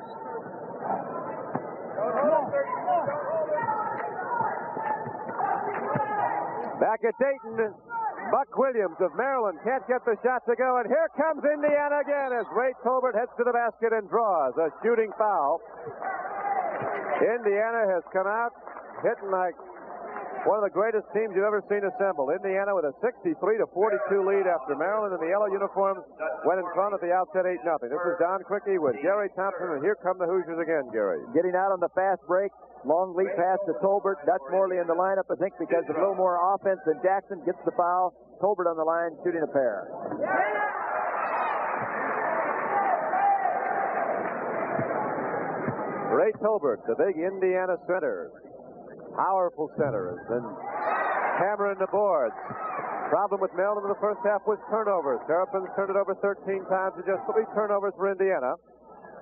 Back at Dayton, Buck Williams of Maryland can't get the shot to go, and here comes Indiana again as Ray Tolbert heads to the basket and draws a shooting foul. Indiana has come out hitting like one of the greatest teams you've ever seen assembled. Indiana with a 63 to 42 lead after Maryland in the yellow uniforms went in front at the outset 8 0. This is Don Criqui with Gary Thompson, and here come the Hoosiers again, Gary. Getting out on the fast break. Long lead pass to Tolbert. Dutch Morley in the lineup, I think, because of a little more offense than Jackson gets the foul. Tolbert on the line, shooting a pair. Ray Tolbert, the big Indiana center. Powerful center. Has been hammering the boards. Problem with Maryland in the first half was turnovers. Terrapins turned it over 13 times to just three turnovers for Indiana.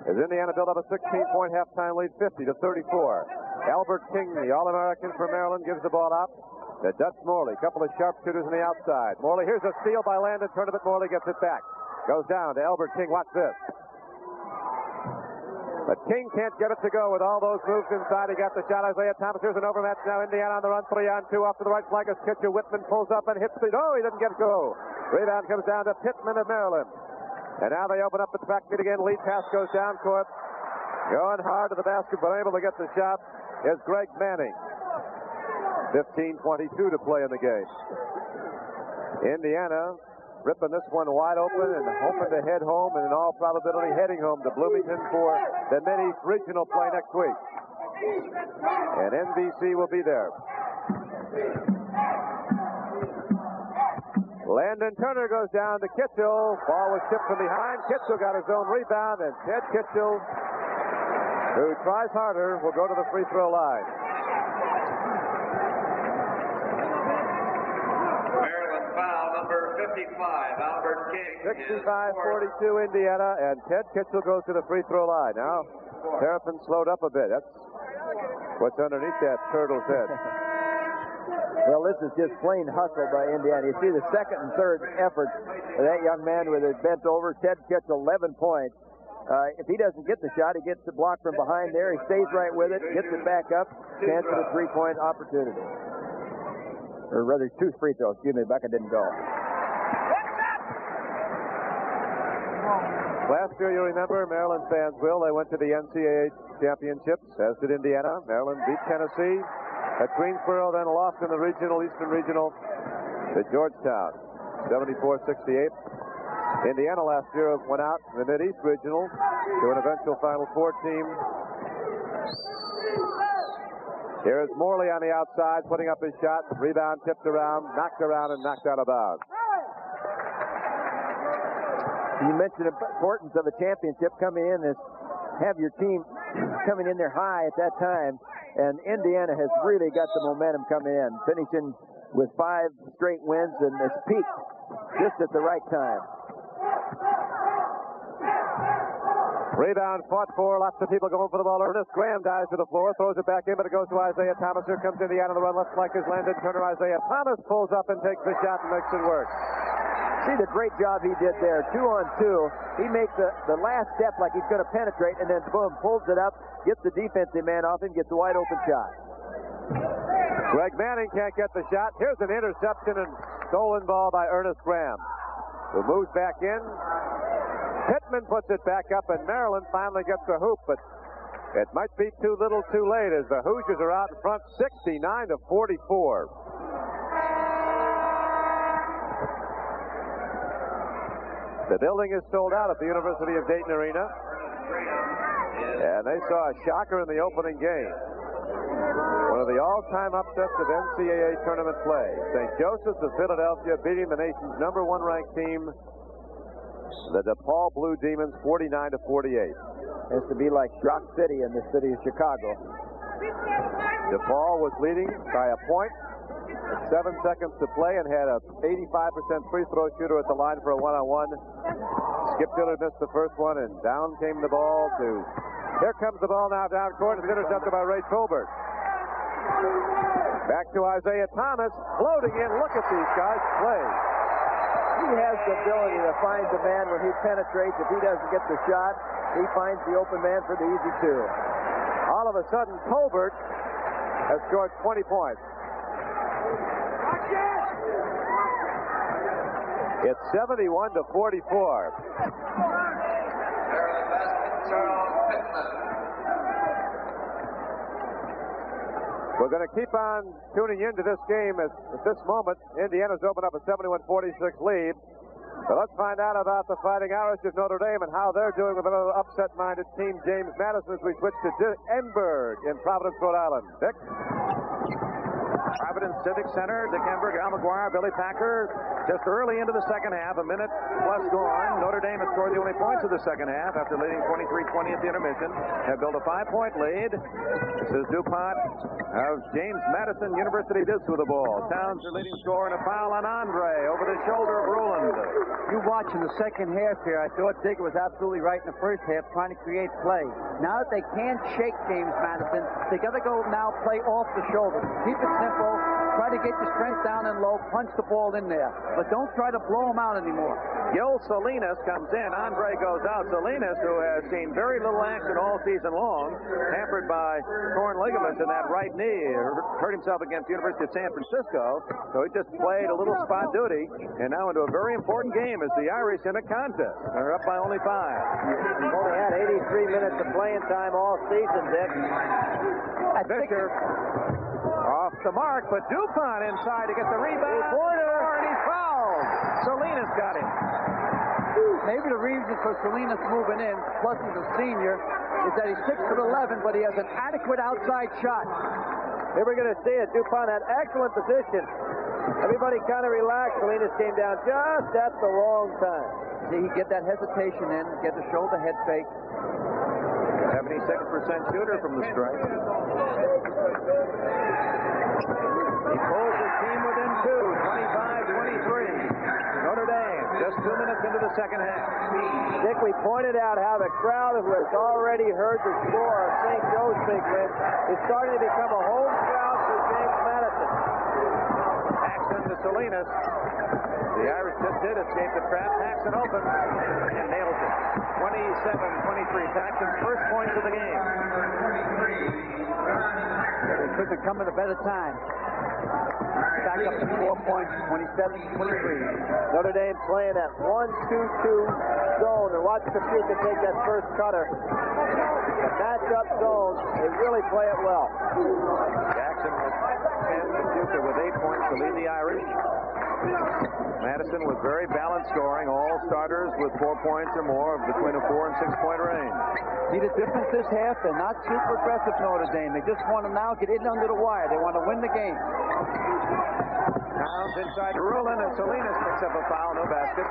As Indiana built up a 16-point halftime lead, 50 to 34. Albert King, the All-American for Maryland, gives the ball up to Dutch Morley. A Couple of sharpshooters on the outside. Morley, here's a steal by Landon. Tournament Morley gets it back. Goes down to Albert King. Watch this. But King can't get it to go with all those moves inside. He got the shot. Isiah Thomas. Here's an overmatch now. Indiana on the run. Three on two. Off to the right flag is Kitchel. Wittman pulls up and hits the. Oh, he didn't get go. Rebound comes down to Pittman of Maryland. And now they open up the back feet again. Lead pass goes down court. Going hard to the basket, but unable to get the shot is Greg Manning. 15-22 to play in the game. Indiana ripping this one wide open and hoping to head home, and in all probability heading home to Bloomington for the Mid-East Regional play next week. And NBC will be there. Landon Turner goes down to Kitchel. Ball was tipped from behind. Kitchel got his own rebound, and Ted Kitchel, who tries harder, will go to the free throw line. Maryland foul number 55, Albert King. 65-42 Indiana, and Ted Kitchel goes to the free throw line. Now, Terrapin slowed up a bit. That's what's underneath that turtle's head. Well, this is just plain hustle by Indiana. You see the second and third efforts of that young man with his bent over. Ted Kitchel, 11 points. Uh, if he doesn't get the shot, he gets the block from behind there. He stays right with it, gets it back up, chance for the three-point opportunity. Or rather, two free throws. Excuse me, Becca didn't go. Last year, you remember, Maryland fans will. They went to the NCAA championships, as did Indiana. Maryland beat Tennessee at Greensboro, then lost in the regional, Eastern Regional to Georgetown, 74-68. Indiana last year went out in the Mid-East Regional to an eventual Final Four team. Here is Morley on the outside, putting up his shot. Rebound tipped around, knocked around, and knocked out of bounds. You mentioned the importance of a championship coming in is have your team coming in there high at that time. And Indiana has really got the momentum coming in, finishing with five straight wins and has peaked just at the right time. Rebound fought for. Lots of people going for the ball. Ernest Graham dives to the floor, throws it back in, but it goes to Isiah Thomas. Here comes Indiana. Of the run left flank is Landon. Turner Isiah Thomas pulls up and takes the shot and makes it work. See the great job he did there. Two on two. He makes the, the last step like he's going to penetrate, and then boom, pulls it up, gets the defensive man off him, gets a wide open shot. Greg Manning can't get the shot. Here's an interception and stolen ball by Ernest Graham, who moves back in. Pittman puts it back up, and Maryland finally gets the hoop, but it might be too little too late as the Hoosiers are out in front 69 to 44. The building is sold out at the University of Dayton Arena. And they saw a shocker in the opening game. One of the all-time upsets of NCAA tournament play. St. Joseph's of Philadelphia beating the nation's number one ranked team the DePaul Blue Demons 49 to 48. It's to be like Rock City in the city of Chicago. DePaul was leading by a point seven seconds to play and had a 85% free throw shooter at the line for a one-on-one. Skip Dillard missed the first one, and down came the ball to. Here comes the ball now down court. It's intercepted by Ray Tolbert. Back to Isiah Thomas, floating in. Look at these guys play. He has the ability to find the man when he penetrates. If he doesn't get the shot, he finds the open man for the easy two. All of a sudden, Tolbert has scored 20 points. It's 71 to 44. We're going to keep on tuning into this game at this moment Indiana's opened up a 71-46 lead. But let's find out about the Fighting Irish of Notre Dame and how they're doing with another upset-minded team, James Madison, as we switch to Enberg in Providence, Rhode Island. Dick? Providence Civic Center, Dick Enberg, Al McGuire, Billy Packer. Just early into the second half, a minute plus gone. Notre Dame has scored the only points of the second half after leading 23-20 at the intermission. Have built a five-point lead. This is DuPont of James Madison University Disc with the ball. Townes are leading scorer and a foul on Andre over the shoulder of Ruland. You watch in the second half here, I thought Dick was absolutely right in the first half trying to create play. Now that they can't shake James Madison, they got to go now play off the shoulder. Keep it simple. Try to get your strength down and low. Punch the ball in there. But don't try to blow them out anymore. Gil Salinas comes in. Andre goes out. Salinas, who has seen very little action all season long, hampered by torn ligaments in that right knee, hurt himself against the University of San Francisco. So he just played a little spot duty, and now into a very important game as the Irish in a contest. They're up by only five. They've only had 83 minutes of playing time all season, Dick. Fisher off the mark, but DuPont inside to get the rebound. Porter. And he's fouled. Salinas got him. Maybe the reason for Salinas moving in, plus he's a senior, is that he's 6 foot 11, but he has an adequate outside shot. Here we're going to see it. DuPont had excellent position. Everybody kind of relaxed. Salinas came down just at the wrong time. See, he get that hesitation in, get the shoulder head fake. 76% shooter from the stripe. He pulls his team within two, 25-23. Notre Dame, just two minutes into the second half. Dick, we pointed out how the crowd who has already heard the score of St. Joe's big win is starting to become a home crowd for James Madison. Paxson to Salinas. The Irish just did escape the trap. Paxson open and nails it. 27-23. Paxson's first points of the game. It could have come at a better time. Back up to four points, 27 23. Notre Dame playing that 1 2 2 zone. And watch Tripucka take that first cutter. The match-up zone, they really play it well. Jackson 10, Tripucka with 8 points to lead the Irish. Madison with very balanced scoring, all starters with four points or more between a four and six point range. See the difference this half? They're not super aggressive, Notre Dame. They just want to now get in under the wire. They want to win the game. Townes inside Ruland and Salinas picks up a foul, no basket.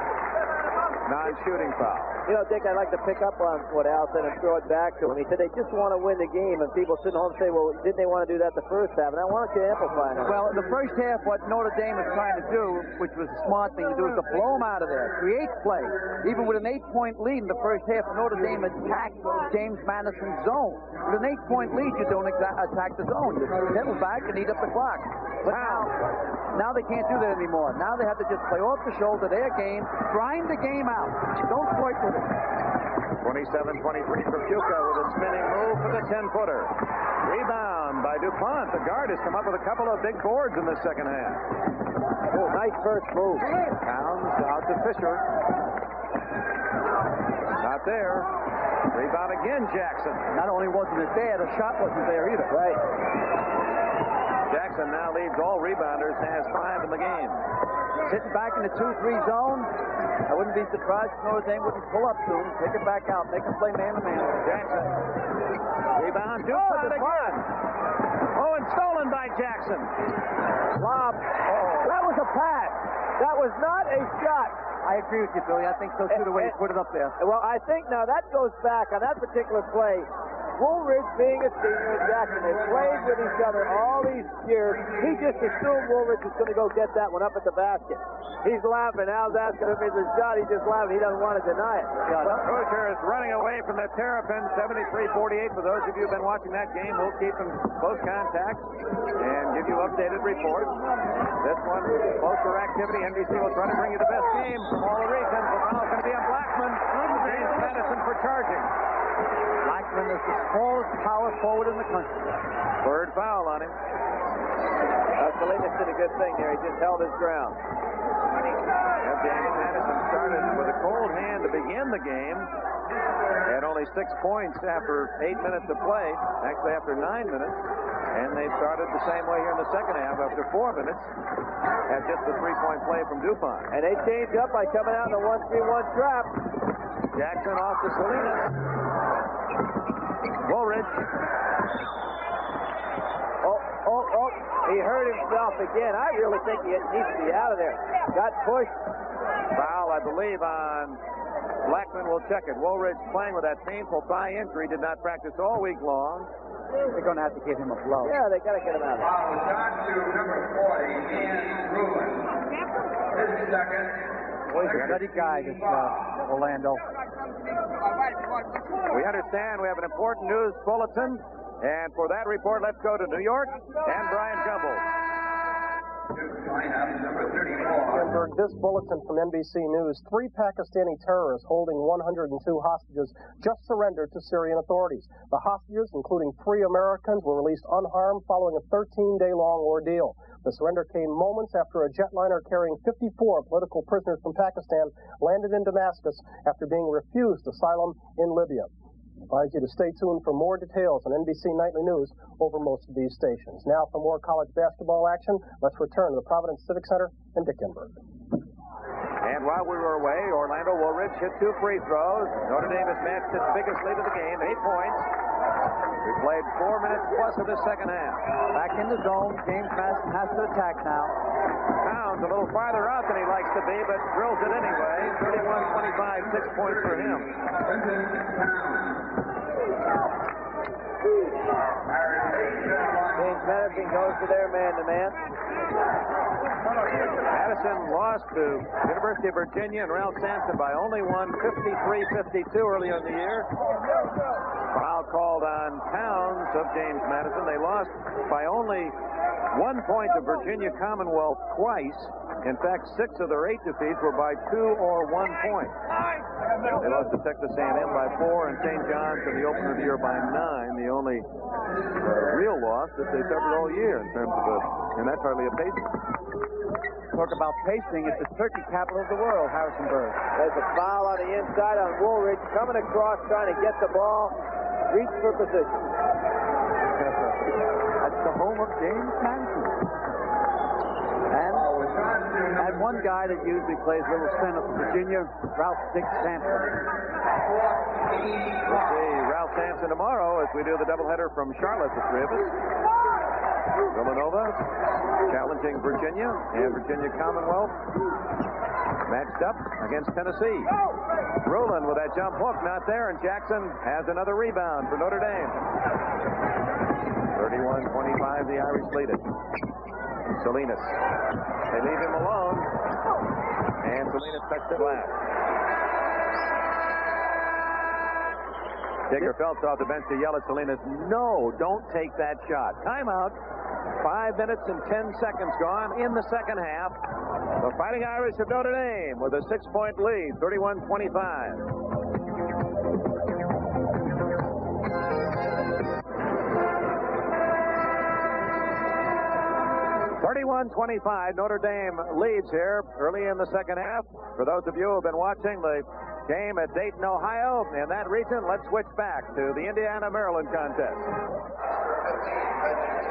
Non-shooting foul. You know, Dick, I'd like to pick up on what Al said and throw it back to him. He said they just want to win the game, and people sitting home say, well, didn't they want to do that the first half? And I wanted to amplify that. Well, the first half, what Notre Dame was trying to do, which was a smart thing to do, is to blow them out of there, create play. Even with an eight-point lead in the first half, Notre Dame attacked James Madison's zone. With an eight-point lead, you don't exa- attack the zone. You settle back and eat up the clock. But now, now they can't do that anymore. Now they have to just play off the shoulder their game, grind the game out. Don't flirt with it. 27-23 for Puka with a spinning move for the 10-footer. Rebound by DuPont. The guard has come up with a couple of big boards in the second half. Oh, nice first move. Townes out to Fisher. Not there. Rebound again, Jackson. Not only wasn't it there, the shot wasn't there either. Right. Jackson now leads all rebounders, has five in the game. Sitting back in the 2-3 zone, I wouldn't be surprised if Notre Dame wouldn't pull up soon, take it back out, make them play man-to-man. Jackson. Rebound, DuPont again. Oh, and stolen by Jackson. Lob. Oh. That was a pass. That was not a shot. I agree with you, Billy. I think so too, the way you eh, eh. put it up there. Well, I think now that goes back on that particular play. Woolridge, being a senior, and Jackson, they played with each other all these years. He just assumed Woolridge was going to go get that one up at the basket. He's laughing. Al's asking him if it's a shot. He's just laughing. He doesn't want to deny it. Hoosier is running away from the Terrapin, 73-48. For those of you who've been watching that game, we'll keep in close contact and give you updated reports. This one, closer activity. NBC will try to bring you the best game all the regions. The foul's going to be on Blackman. James Madison for charging. Blackman is the smallest power forward in the country. Third foul on him. Uh, Salinas did a good thing there. He just held his ground. James Madison started with a cold hand to begin the game. Had only six points after eight minutes of play, actually after nine minutes. And they started the same way here in the second half after four minutes. Had just a three-point play from DuPont. And they changed up by coming out in a 1-3-1 trap. Jackson off to Salinas. Woolridge. Oh, oh, oh. He hurt himself again. I really think he needs to be out of there. Got pushed. Foul, I believe, on Blackman. We'll check it. Woolridge playing with that painful thigh injury. Did not practice all week long. They're going to have to give him a blow. Yeah, they got to get him out of there. Foul shot to number 40, Ian Rubin. His second. He's a steady guy, this uh, Orlando. We understand we have an important news bulletin. And for that report, let's go to New York and Bryant Gumbel. Hamburg, this bulletin from NBC News. Three Pakistani terrorists holding 102 hostages just surrendered to Syrian authorities. The hostages, including three Americans, were released unharmed following a 13-day-long ordeal. The surrender came moments after a jetliner carrying 54 political prisoners from Pakistan landed in Damascus after being refused asylum in Libya. I advise you to stay tuned for more details on NBC Nightly News over most of these stations. Now, for more college basketball action, let's return to the Providence Civic Center in Dickenburg. And while we were away, Orlando Woolridge hit two free throws. Notre Dame has matched its biggest lead of the game, eight points. We played four minutes plus of the second half. Back in the zone. James Madison has to attack now. Townes a little farther out than he likes to be, but drills it anyway. 31-25, six points for him. James Madison goes to their man-to-man. Madison lost to University of Virginia and Ralph Sampson by only one, 53-52 early in the year. Foul called on Townes of James Madison. They lost by only one point to Virginia Commonwealth twice. In fact, six of their eight defeats were by two or one point. They lost to Texas A&M by four and St. John's in the opener of the year by nine. The only uh, real loss that they suffered all year in terms of a, and that's hardly a pacing. Talk about pacing. It's the turkey capital of the world, Harrisonburg. There's a foul on the inside on Woolridge, coming across, trying to get the ball, reach for position. That's the home of James Madison. And, one guy that usually plays little center for Virginia, Ralph Dick Sampson. We'll see Ralph Sampson tomorrow as we do the doubleheader from Charlotte, the three of us. Villanova challenging Virginia and Virginia Commonwealth matched up against Tennessee. Rowland with that jump hook, not there, and Jackson has another rebound for Notre Dame. 31-25, the Irish lead it. Salinas. They leave him alone, and Salinas touched it last. Digger Phelps off the bench to yell at Salinas, no, don't take that shot. Timeout. Five minutes and ten seconds gone in the second half. The Fighting Irish of Notre Dame with a six-point lead, 31-25. Thirty-one twenty-five. Notre Dame leads here early in the second half. For those of you who have been watching the game at Dayton, Ohio, in that region, let's switch back to the Indiana-Maryland contest.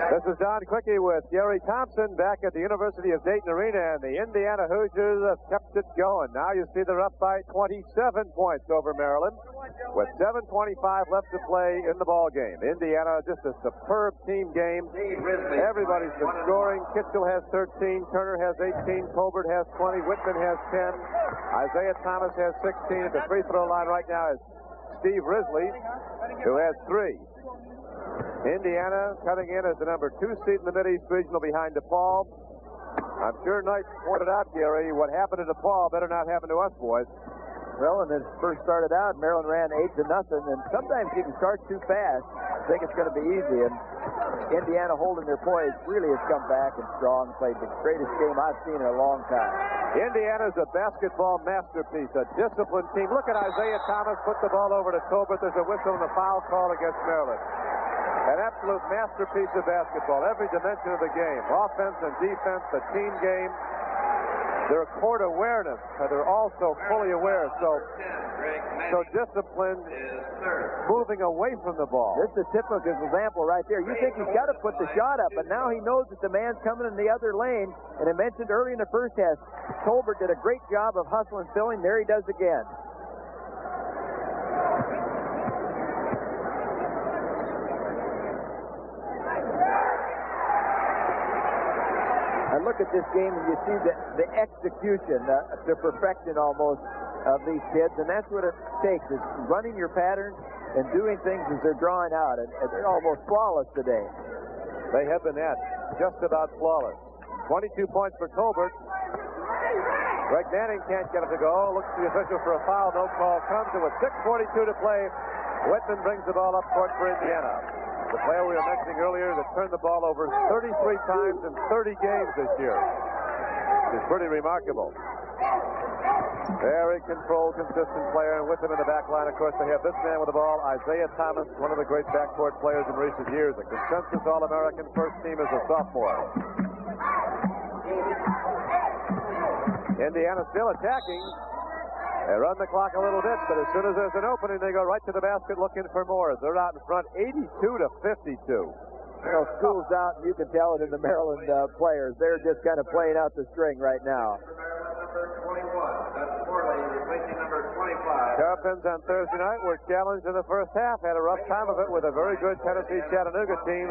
This is Don Criqui with Gary Thompson back at the University of Dayton Arena, and the Indiana Hoosiers have kept it going. Now you see they're up by 27 points over Maryland with 7.25 left to play in the ball game. Indiana, just a superb team game. Everybody's been scoring. Kitchel has 13, Turner has 18, Tolbert has 20, Wittman has 10, Isiah Thomas has 16. At the free throw line right now is Steve Risley, who has three. Indiana coming in as the number two seed in the Mid-East Regional behind DePaul. I'm sure Knight pointed out, Gary, what happened to DePaul better not happen to us, boys. Well, when it first started out, Maryland ran eight to nothing, and sometimes you can start too fast. Think it's going to be easy, and Indiana holding their poise really has come back and strong. Played the greatest game I've seen in a long time. Indiana's a basketball masterpiece, a disciplined team. Look at Isiah Thomas put the ball over to Tolbert. There's a whistle and a foul call against Maryland. An absolute masterpiece of basketball, every dimension of the game. Offense and defense, the team game. Their court awareness, uh, they're also fully aware. So, so disciplined, moving away from the ball. This is a typical example right there. You think he's got to put the shot up, but now he knows that the man's coming in the other lane. And I mentioned early in the first half, Tolbert did a great job of hustling, filling. There he does again. Look at this game and you see the, the execution, uh, the perfection almost of these kids, and that's what it takes is running your pattern and doing things as they're drawing out, and, and they're almost flawless today. They have been at just about flawless. 22 points for Tolbert. Greg Manning can't get it to go. Looks to the official for a foul. No call comes. And with 6.42 to play, Wittman brings the ball up court for Indiana. The player we were mentioning earlier that turned the ball over 33 times in 30 games this year. It's pretty remarkable. Very controlled, consistent player, and with him in the back line, of course, they have this man with the ball, Isiah Thomas, one of the great backcourt players in recent years, a consensus All-American first team as a sophomore. Indiana still attacking. They run the clock a little bit, but as soon as there's an opening, they go right to the basket looking for more. They're out in front 82 to 52. You know, school's out, and you can tell it in the Maryland uh, players. They're just kind of playing out the string right now. Terrapins on Thursday night were challenged in the first half, had a rough time of it with a very good Tennessee Chattanooga team.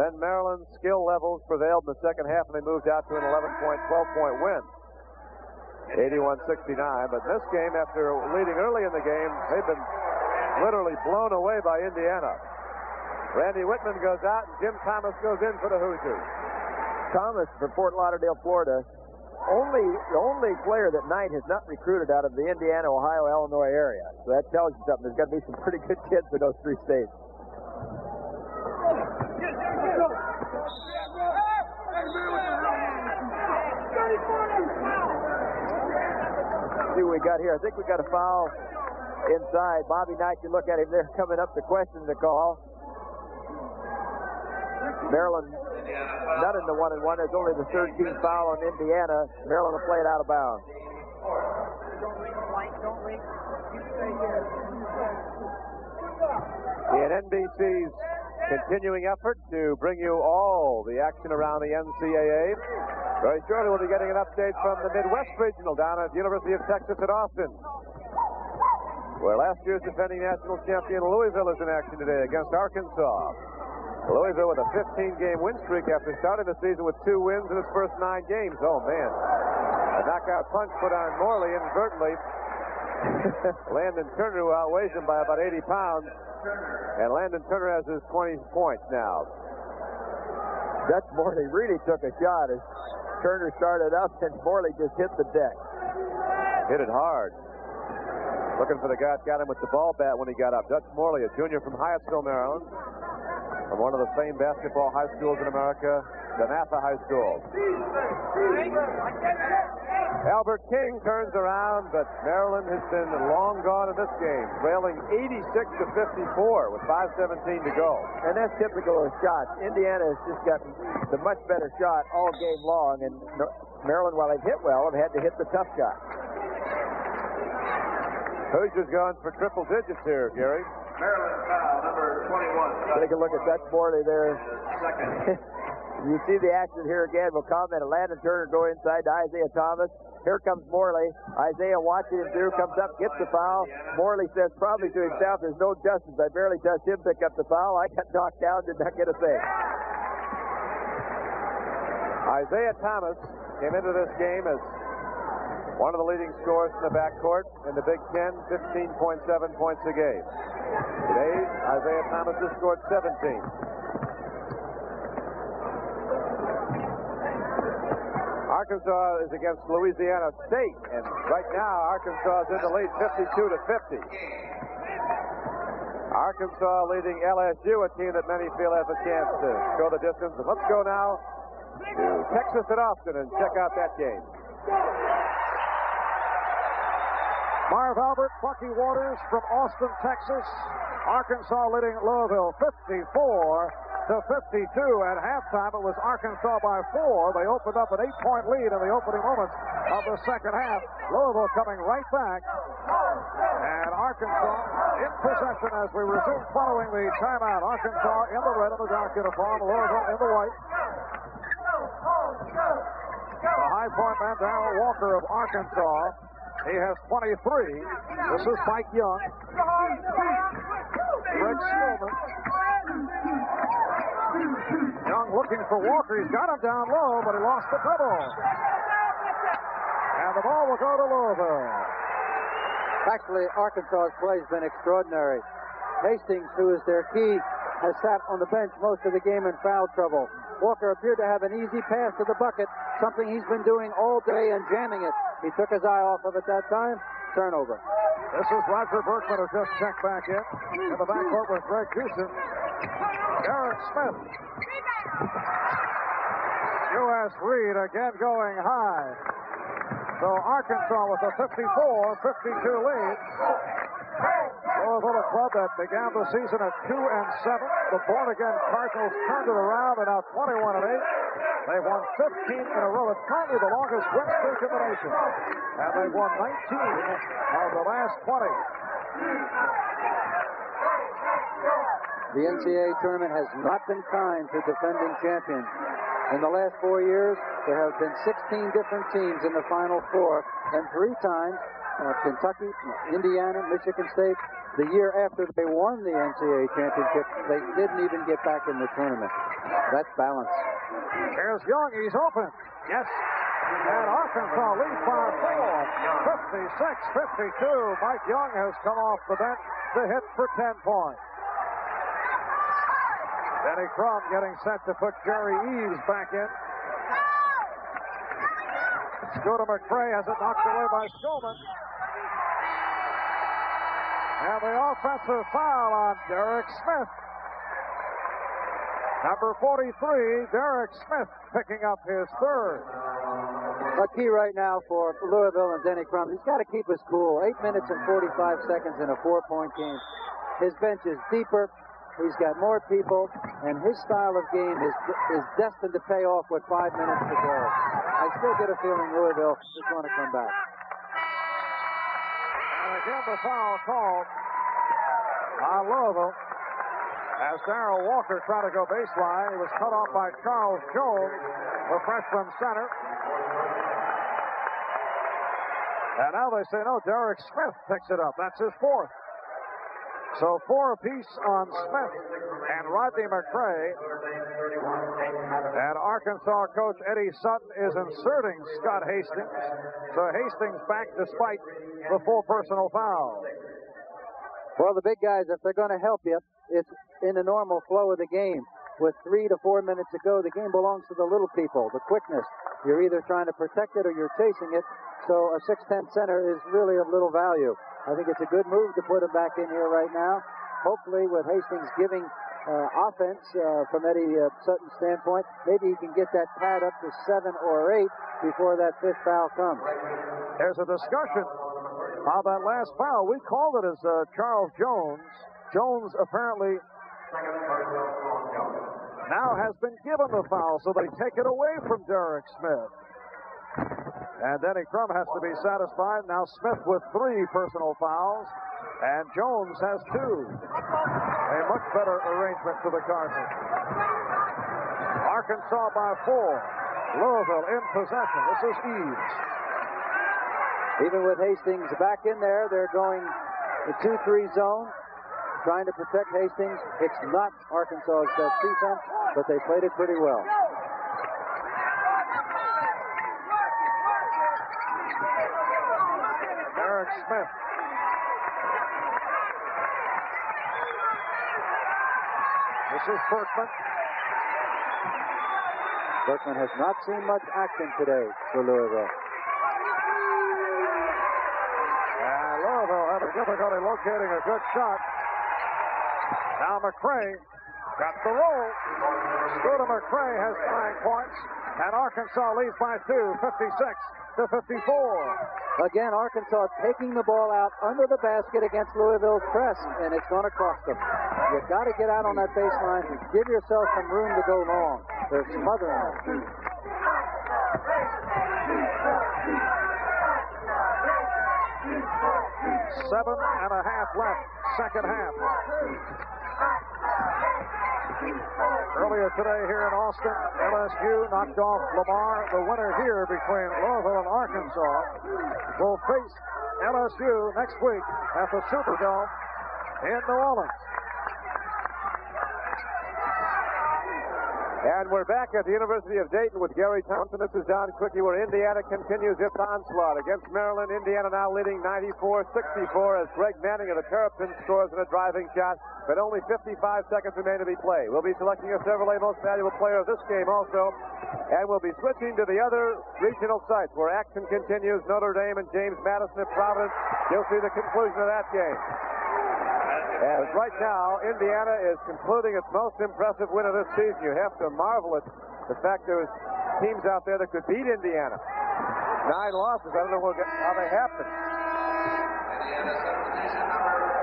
Then Maryland's skill levels prevailed in the second half, and they moved out to an 11 point, 12 point win. 81-69, but this game, after leading early in the game, they've been literally blown away by Indiana. Randy Wittman goes out, and Jim Thomas goes in for the Hoosiers. Thomas from Fort Lauderdale, Florida. Only the only player that Knight has not recruited out of the Indiana, Ohio, Illinois area. So that tells you something. There's got to be some pretty good kids in those three states. See what we got here. I think we got a foul inside. Bobby Knight, you look at him there coming up to question the call. Maryland not in the one and one. There's only the 13th foul on Indiana. Maryland will play it out of bounds. In NBC's continuing effort to bring you all the action around the NCAA. Very shortly, we'll be getting an update from the Midwest Regional down at the University of Texas at Austin, where last year's defending national champion Louisville is in action today against Arkansas. Louisville with a 15-game win streak after starting the season with two wins in its first nine games. Oh, man. A knockout punch put on Morley inadvertently. Landon Turner, who outweighs him by about 80 pounds. And Landon Turner has his 20 points now. Dutch Morley really took a shot as Turner started up and Morley just hit the deck. Hit it hard. Looking for the guy that got him with the ball bat when he got up. Dutch Morley, a junior from Hyattsville, Maryland. From one of the famed basketball high schools in America, DeMatha High School. Albert King turns around, but Maryland has been long gone in this game, trailing 86 to 54 with 5:17 to go. And that's typical of shots. Indiana has just gotten the much better shot all game long, and Maryland, while they've hit well, have had to hit the tough shot. Hoosiers going for triple digits here, Gary. Maryland foul number 21. Take a look at that Morley there. Second. you see the action here again. We'll comment. Landon Turner go inside to Isiah Thomas. Here comes Morley. Isiah watching him through, comes up, gets the foul. Morley says probably to himself, there's no justice. I barely touched him, pick up the foul. I got knocked down, did not get a thing. Isiah Thomas came into this game as one of the leading scorers in the backcourt in the Big Ten, 15.7 points a game. Today, Isiah Thomas has scored 17. Arkansas is against Louisiana State, and right now Arkansas is in the lead 52 to 50. Arkansas leading LSU, a team that many feel has a chance to go the distance. And let's go now to Texas at Austin and check out that game. Marv Albert, Bucky Waters from Austin, Texas. Arkansas leading Louisville 54 to 52 at halftime. It was Arkansas by four. They opened up an eight-point lead in the opening moments of the second half. Louisville coming right back. And Arkansas in possession as we resume following the timeout. Arkansas in the red and the dark uniform. Louisville in the white. The high point man, Darrell Walker of Arkansas. He has 23. This is Mike Young. Greg Skillman. Young looking for Walker. He's got him down low, but he lost the dribble. And the ball will go to Louisville. Actually, Arkansas's play has been extraordinary. Hastings, who is their key, has sat on the bench most of the game in foul trouble. Walker appeared to have an easy pass to the bucket, something he's been doing all day and jamming it. He took his eye off of it that time. Turnover. This is Roger Burkman who just checked back in. In the backcourt with Greg Houston. Derek Smith. U.S. Reed again going high. So Arkansas with a 54-52 lead. Louisville, a club that began the season at 2 and 7. The born again Cardinals turned it around and now 21 and 8. They've won 15 in a row. It's currently the longest win streak in the nation. And they've won 19 of the last 20. The NCAA tournament has not been kind to defending champions. In the last four years, there have been 16 different teams in the Final Four, and three times uh, Kentucky, Indiana, Michigan State. The year after they won the NCAA championship, they didn't even get back in the tournament. That's balance. Here's Young. He's open. Yes. And Arkansas leads by four. 56-52. Mike Young has come off the bench to hit for 10 points. Denny Crum getting set to put Jerry Eaves back in. Scooter McCray has it knocked away by Skillman. And the offensive foul on Derek Smith. Number 43, Derek Smith picking up his third. A key right now for Louisville and Denny Crum. He's got to keep his cool. Eight minutes and 45 seconds in a four-point game. His bench is deeper. He's got more people, and his style of game is, is destined to pay off with five minutes to go. I still get a feeling Louisville is going to come back. And again, the foul called on Louisville. As Darrell Walker tried to go baseline, he was cut off by Charles Jones, the freshman center. And now they say, no, Derek Smith picks it up. That's his fourth. So four apiece on Smith. and Rodney McCray. And Arkansas coach Eddie Sutton is inserting Scott Hastings. So Hastings back despite the full personal foul. Well, the big guys, if they're going to help you, it's in the normal flow of the game. With three to four minutes to go, the game belongs to the little people, the quickness. You're either trying to protect it or you're chasing it. So a 6'10 center is really of little value. I think it's a good move to put him back in here right now. Hopefully, with Hastings giving uh, offense uh, from Eddie uh, Sutton's standpoint, maybe he can get that pad up to seven or eight before that fifth foul comes. There's a discussion on that last foul. We called it as uh, Charles Jones. Jones apparently now has been given the foul, so they take it away from Derek Smith. And Denny Crum has to be satisfied. Now Smith with three personal fouls, and Jones has two. A much better arrangement for the Cardinals. Arkansas by four. Louisville in possession. This is Eaves. Even with Hastings back in there, they're going the 2-3 zone, trying to protect Hastings. It's not Arkansas's best defense, but they played it pretty well. Derek Smith. This is Burkman. Burkman has not seen much action today for Louisville. Louisville having difficulty locating a good shot. Now McCray got the roll. Scooter McCray has nine points, and Arkansas leads by two, 56 to 54. Again, Arkansas taking the ball out under the basket against Louisville's press, and it's going to cost them. You've got to get out on that baseline and give yourself some room to go long. They're smothering them. Seven and a half left, second half. Earlier today here in Austin, LSU knocked off Lamar. The winner here between Louisville and Arkansas will face LSU next week at the Superdome in New Orleans. And we're back at the University of Dayton with Gary Thompson. This is Don Criqui, where Indiana continues its onslaught against Maryland. Indiana now leading 94-64 as Greg Manning of the Terrapins scores in a driving shot, but only 55 seconds remain to be played. We'll be selecting a Chevrolet Most Valuable Player of this game also, and we'll be switching to the other regional sites where action continues. Notre Dame and James Madison at Providence. You'll see the conclusion of that game. As right now, Indiana is concluding its most impressive win of this season. You have to marvel at the fact there's teams out there that could beat Indiana. Nine losses. I don't know how they happened.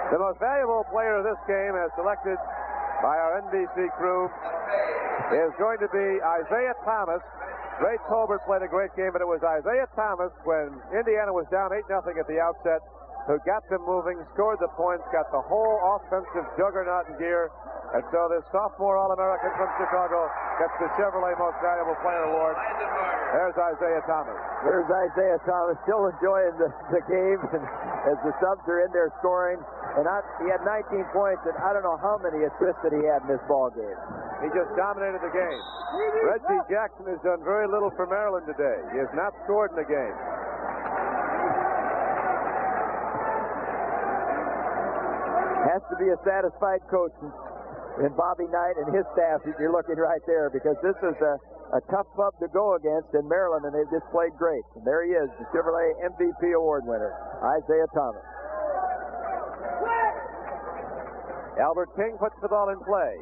The most valuable player of this game, as selected by our NBC crew, is going to be Isiah Thomas. Ray Tolbert played a great game, but it was Isiah Thomas when Indiana was down 8 0 at the outset who got them moving, scored the points, got the whole offensive juggernaut in gear. And so this sophomore All-American from Chicago gets the Chevrolet Most Valuable Player Award. There's Isiah Thomas. There's Isiah Thomas still enjoying the, the game and as the subs are in there scoring. And I, he had 19 points, and I don't know how many assists that he had in this ball game. He just dominated the game. Reggie Jackson has done very little for Maryland today. He has not scored in the game. Has to be a satisfied coach in Bobby Knight and his staff. You're looking right there because this is a, a tough club to go against in Maryland, and they've just played great. And there he is, the Chevrolet MVP award winner, Isiah Thomas. Albert King puts the ball in play.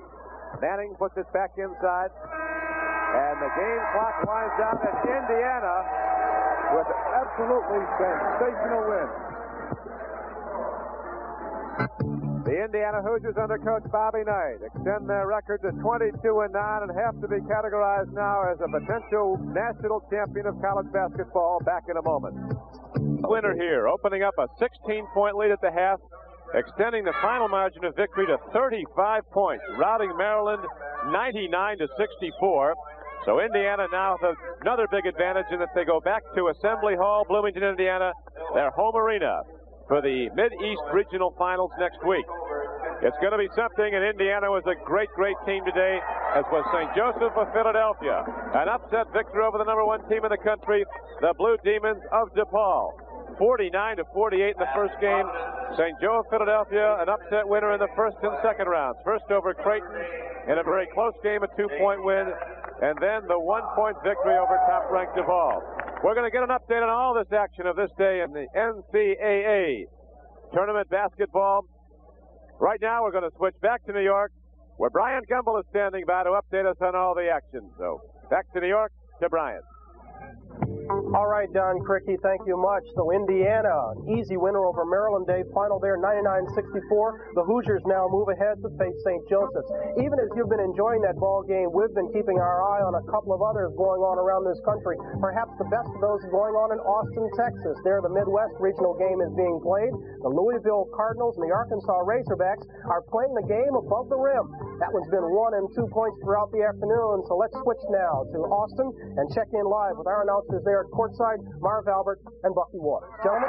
Manning puts it back inside. And the game clock winds down at Indiana with absolutely sensational win. Indiana Hoosiers under coach Bobby Knight extend their record to 22 and 9 and have to be categorized now as a potential national champion of college basketball back in a moment. Winner here, opening up a 16 point lead at the half, extending the final margin of victory to 35 points, routing Maryland 99 to 64. So Indiana now with another big advantage in that they go back to Assembly Hall, Bloomington, Indiana, their home arena for the Mid-East Regional Finals next week. It's going to be something, and Indiana was a great, great team today, as was St. Joseph of Philadelphia. An upset victory over the number one team in the country, the Blue Demons of DePaul. 49 to 48 in the first game. St. Joe of Philadelphia, an upset winner in the first and second rounds. First over Creighton in a very close game, a two-point win, and then the one-point victory over top-ranked DePaul. We're going to get an update on all this action of this day in the NCAA tournament basketball. Right now, we're going to switch back to New York, where Bryant Gumbel is standing by to update us on all the action. So, back to New York to Brian. All right, Don Criqui, thank you much. So Indiana, easy winner over Maryland Day, final there 99-64. The Hoosiers now move ahead to face St. Joseph's. Even as you've been enjoying that ball game, we've been keeping our eye on a couple of others going on around this country. Perhaps the best of those is going on in Austin, Texas. There, the Midwest regional game is being played. The Louisville Cardinals and the Arkansas Razorbacks are playing the game above the rim. That one's been one and two points throughout the afternoon. So let's switch now to Austin and check in live with our announcers there at courtside, Marv Albert and Bucky Waters. Gentlemen.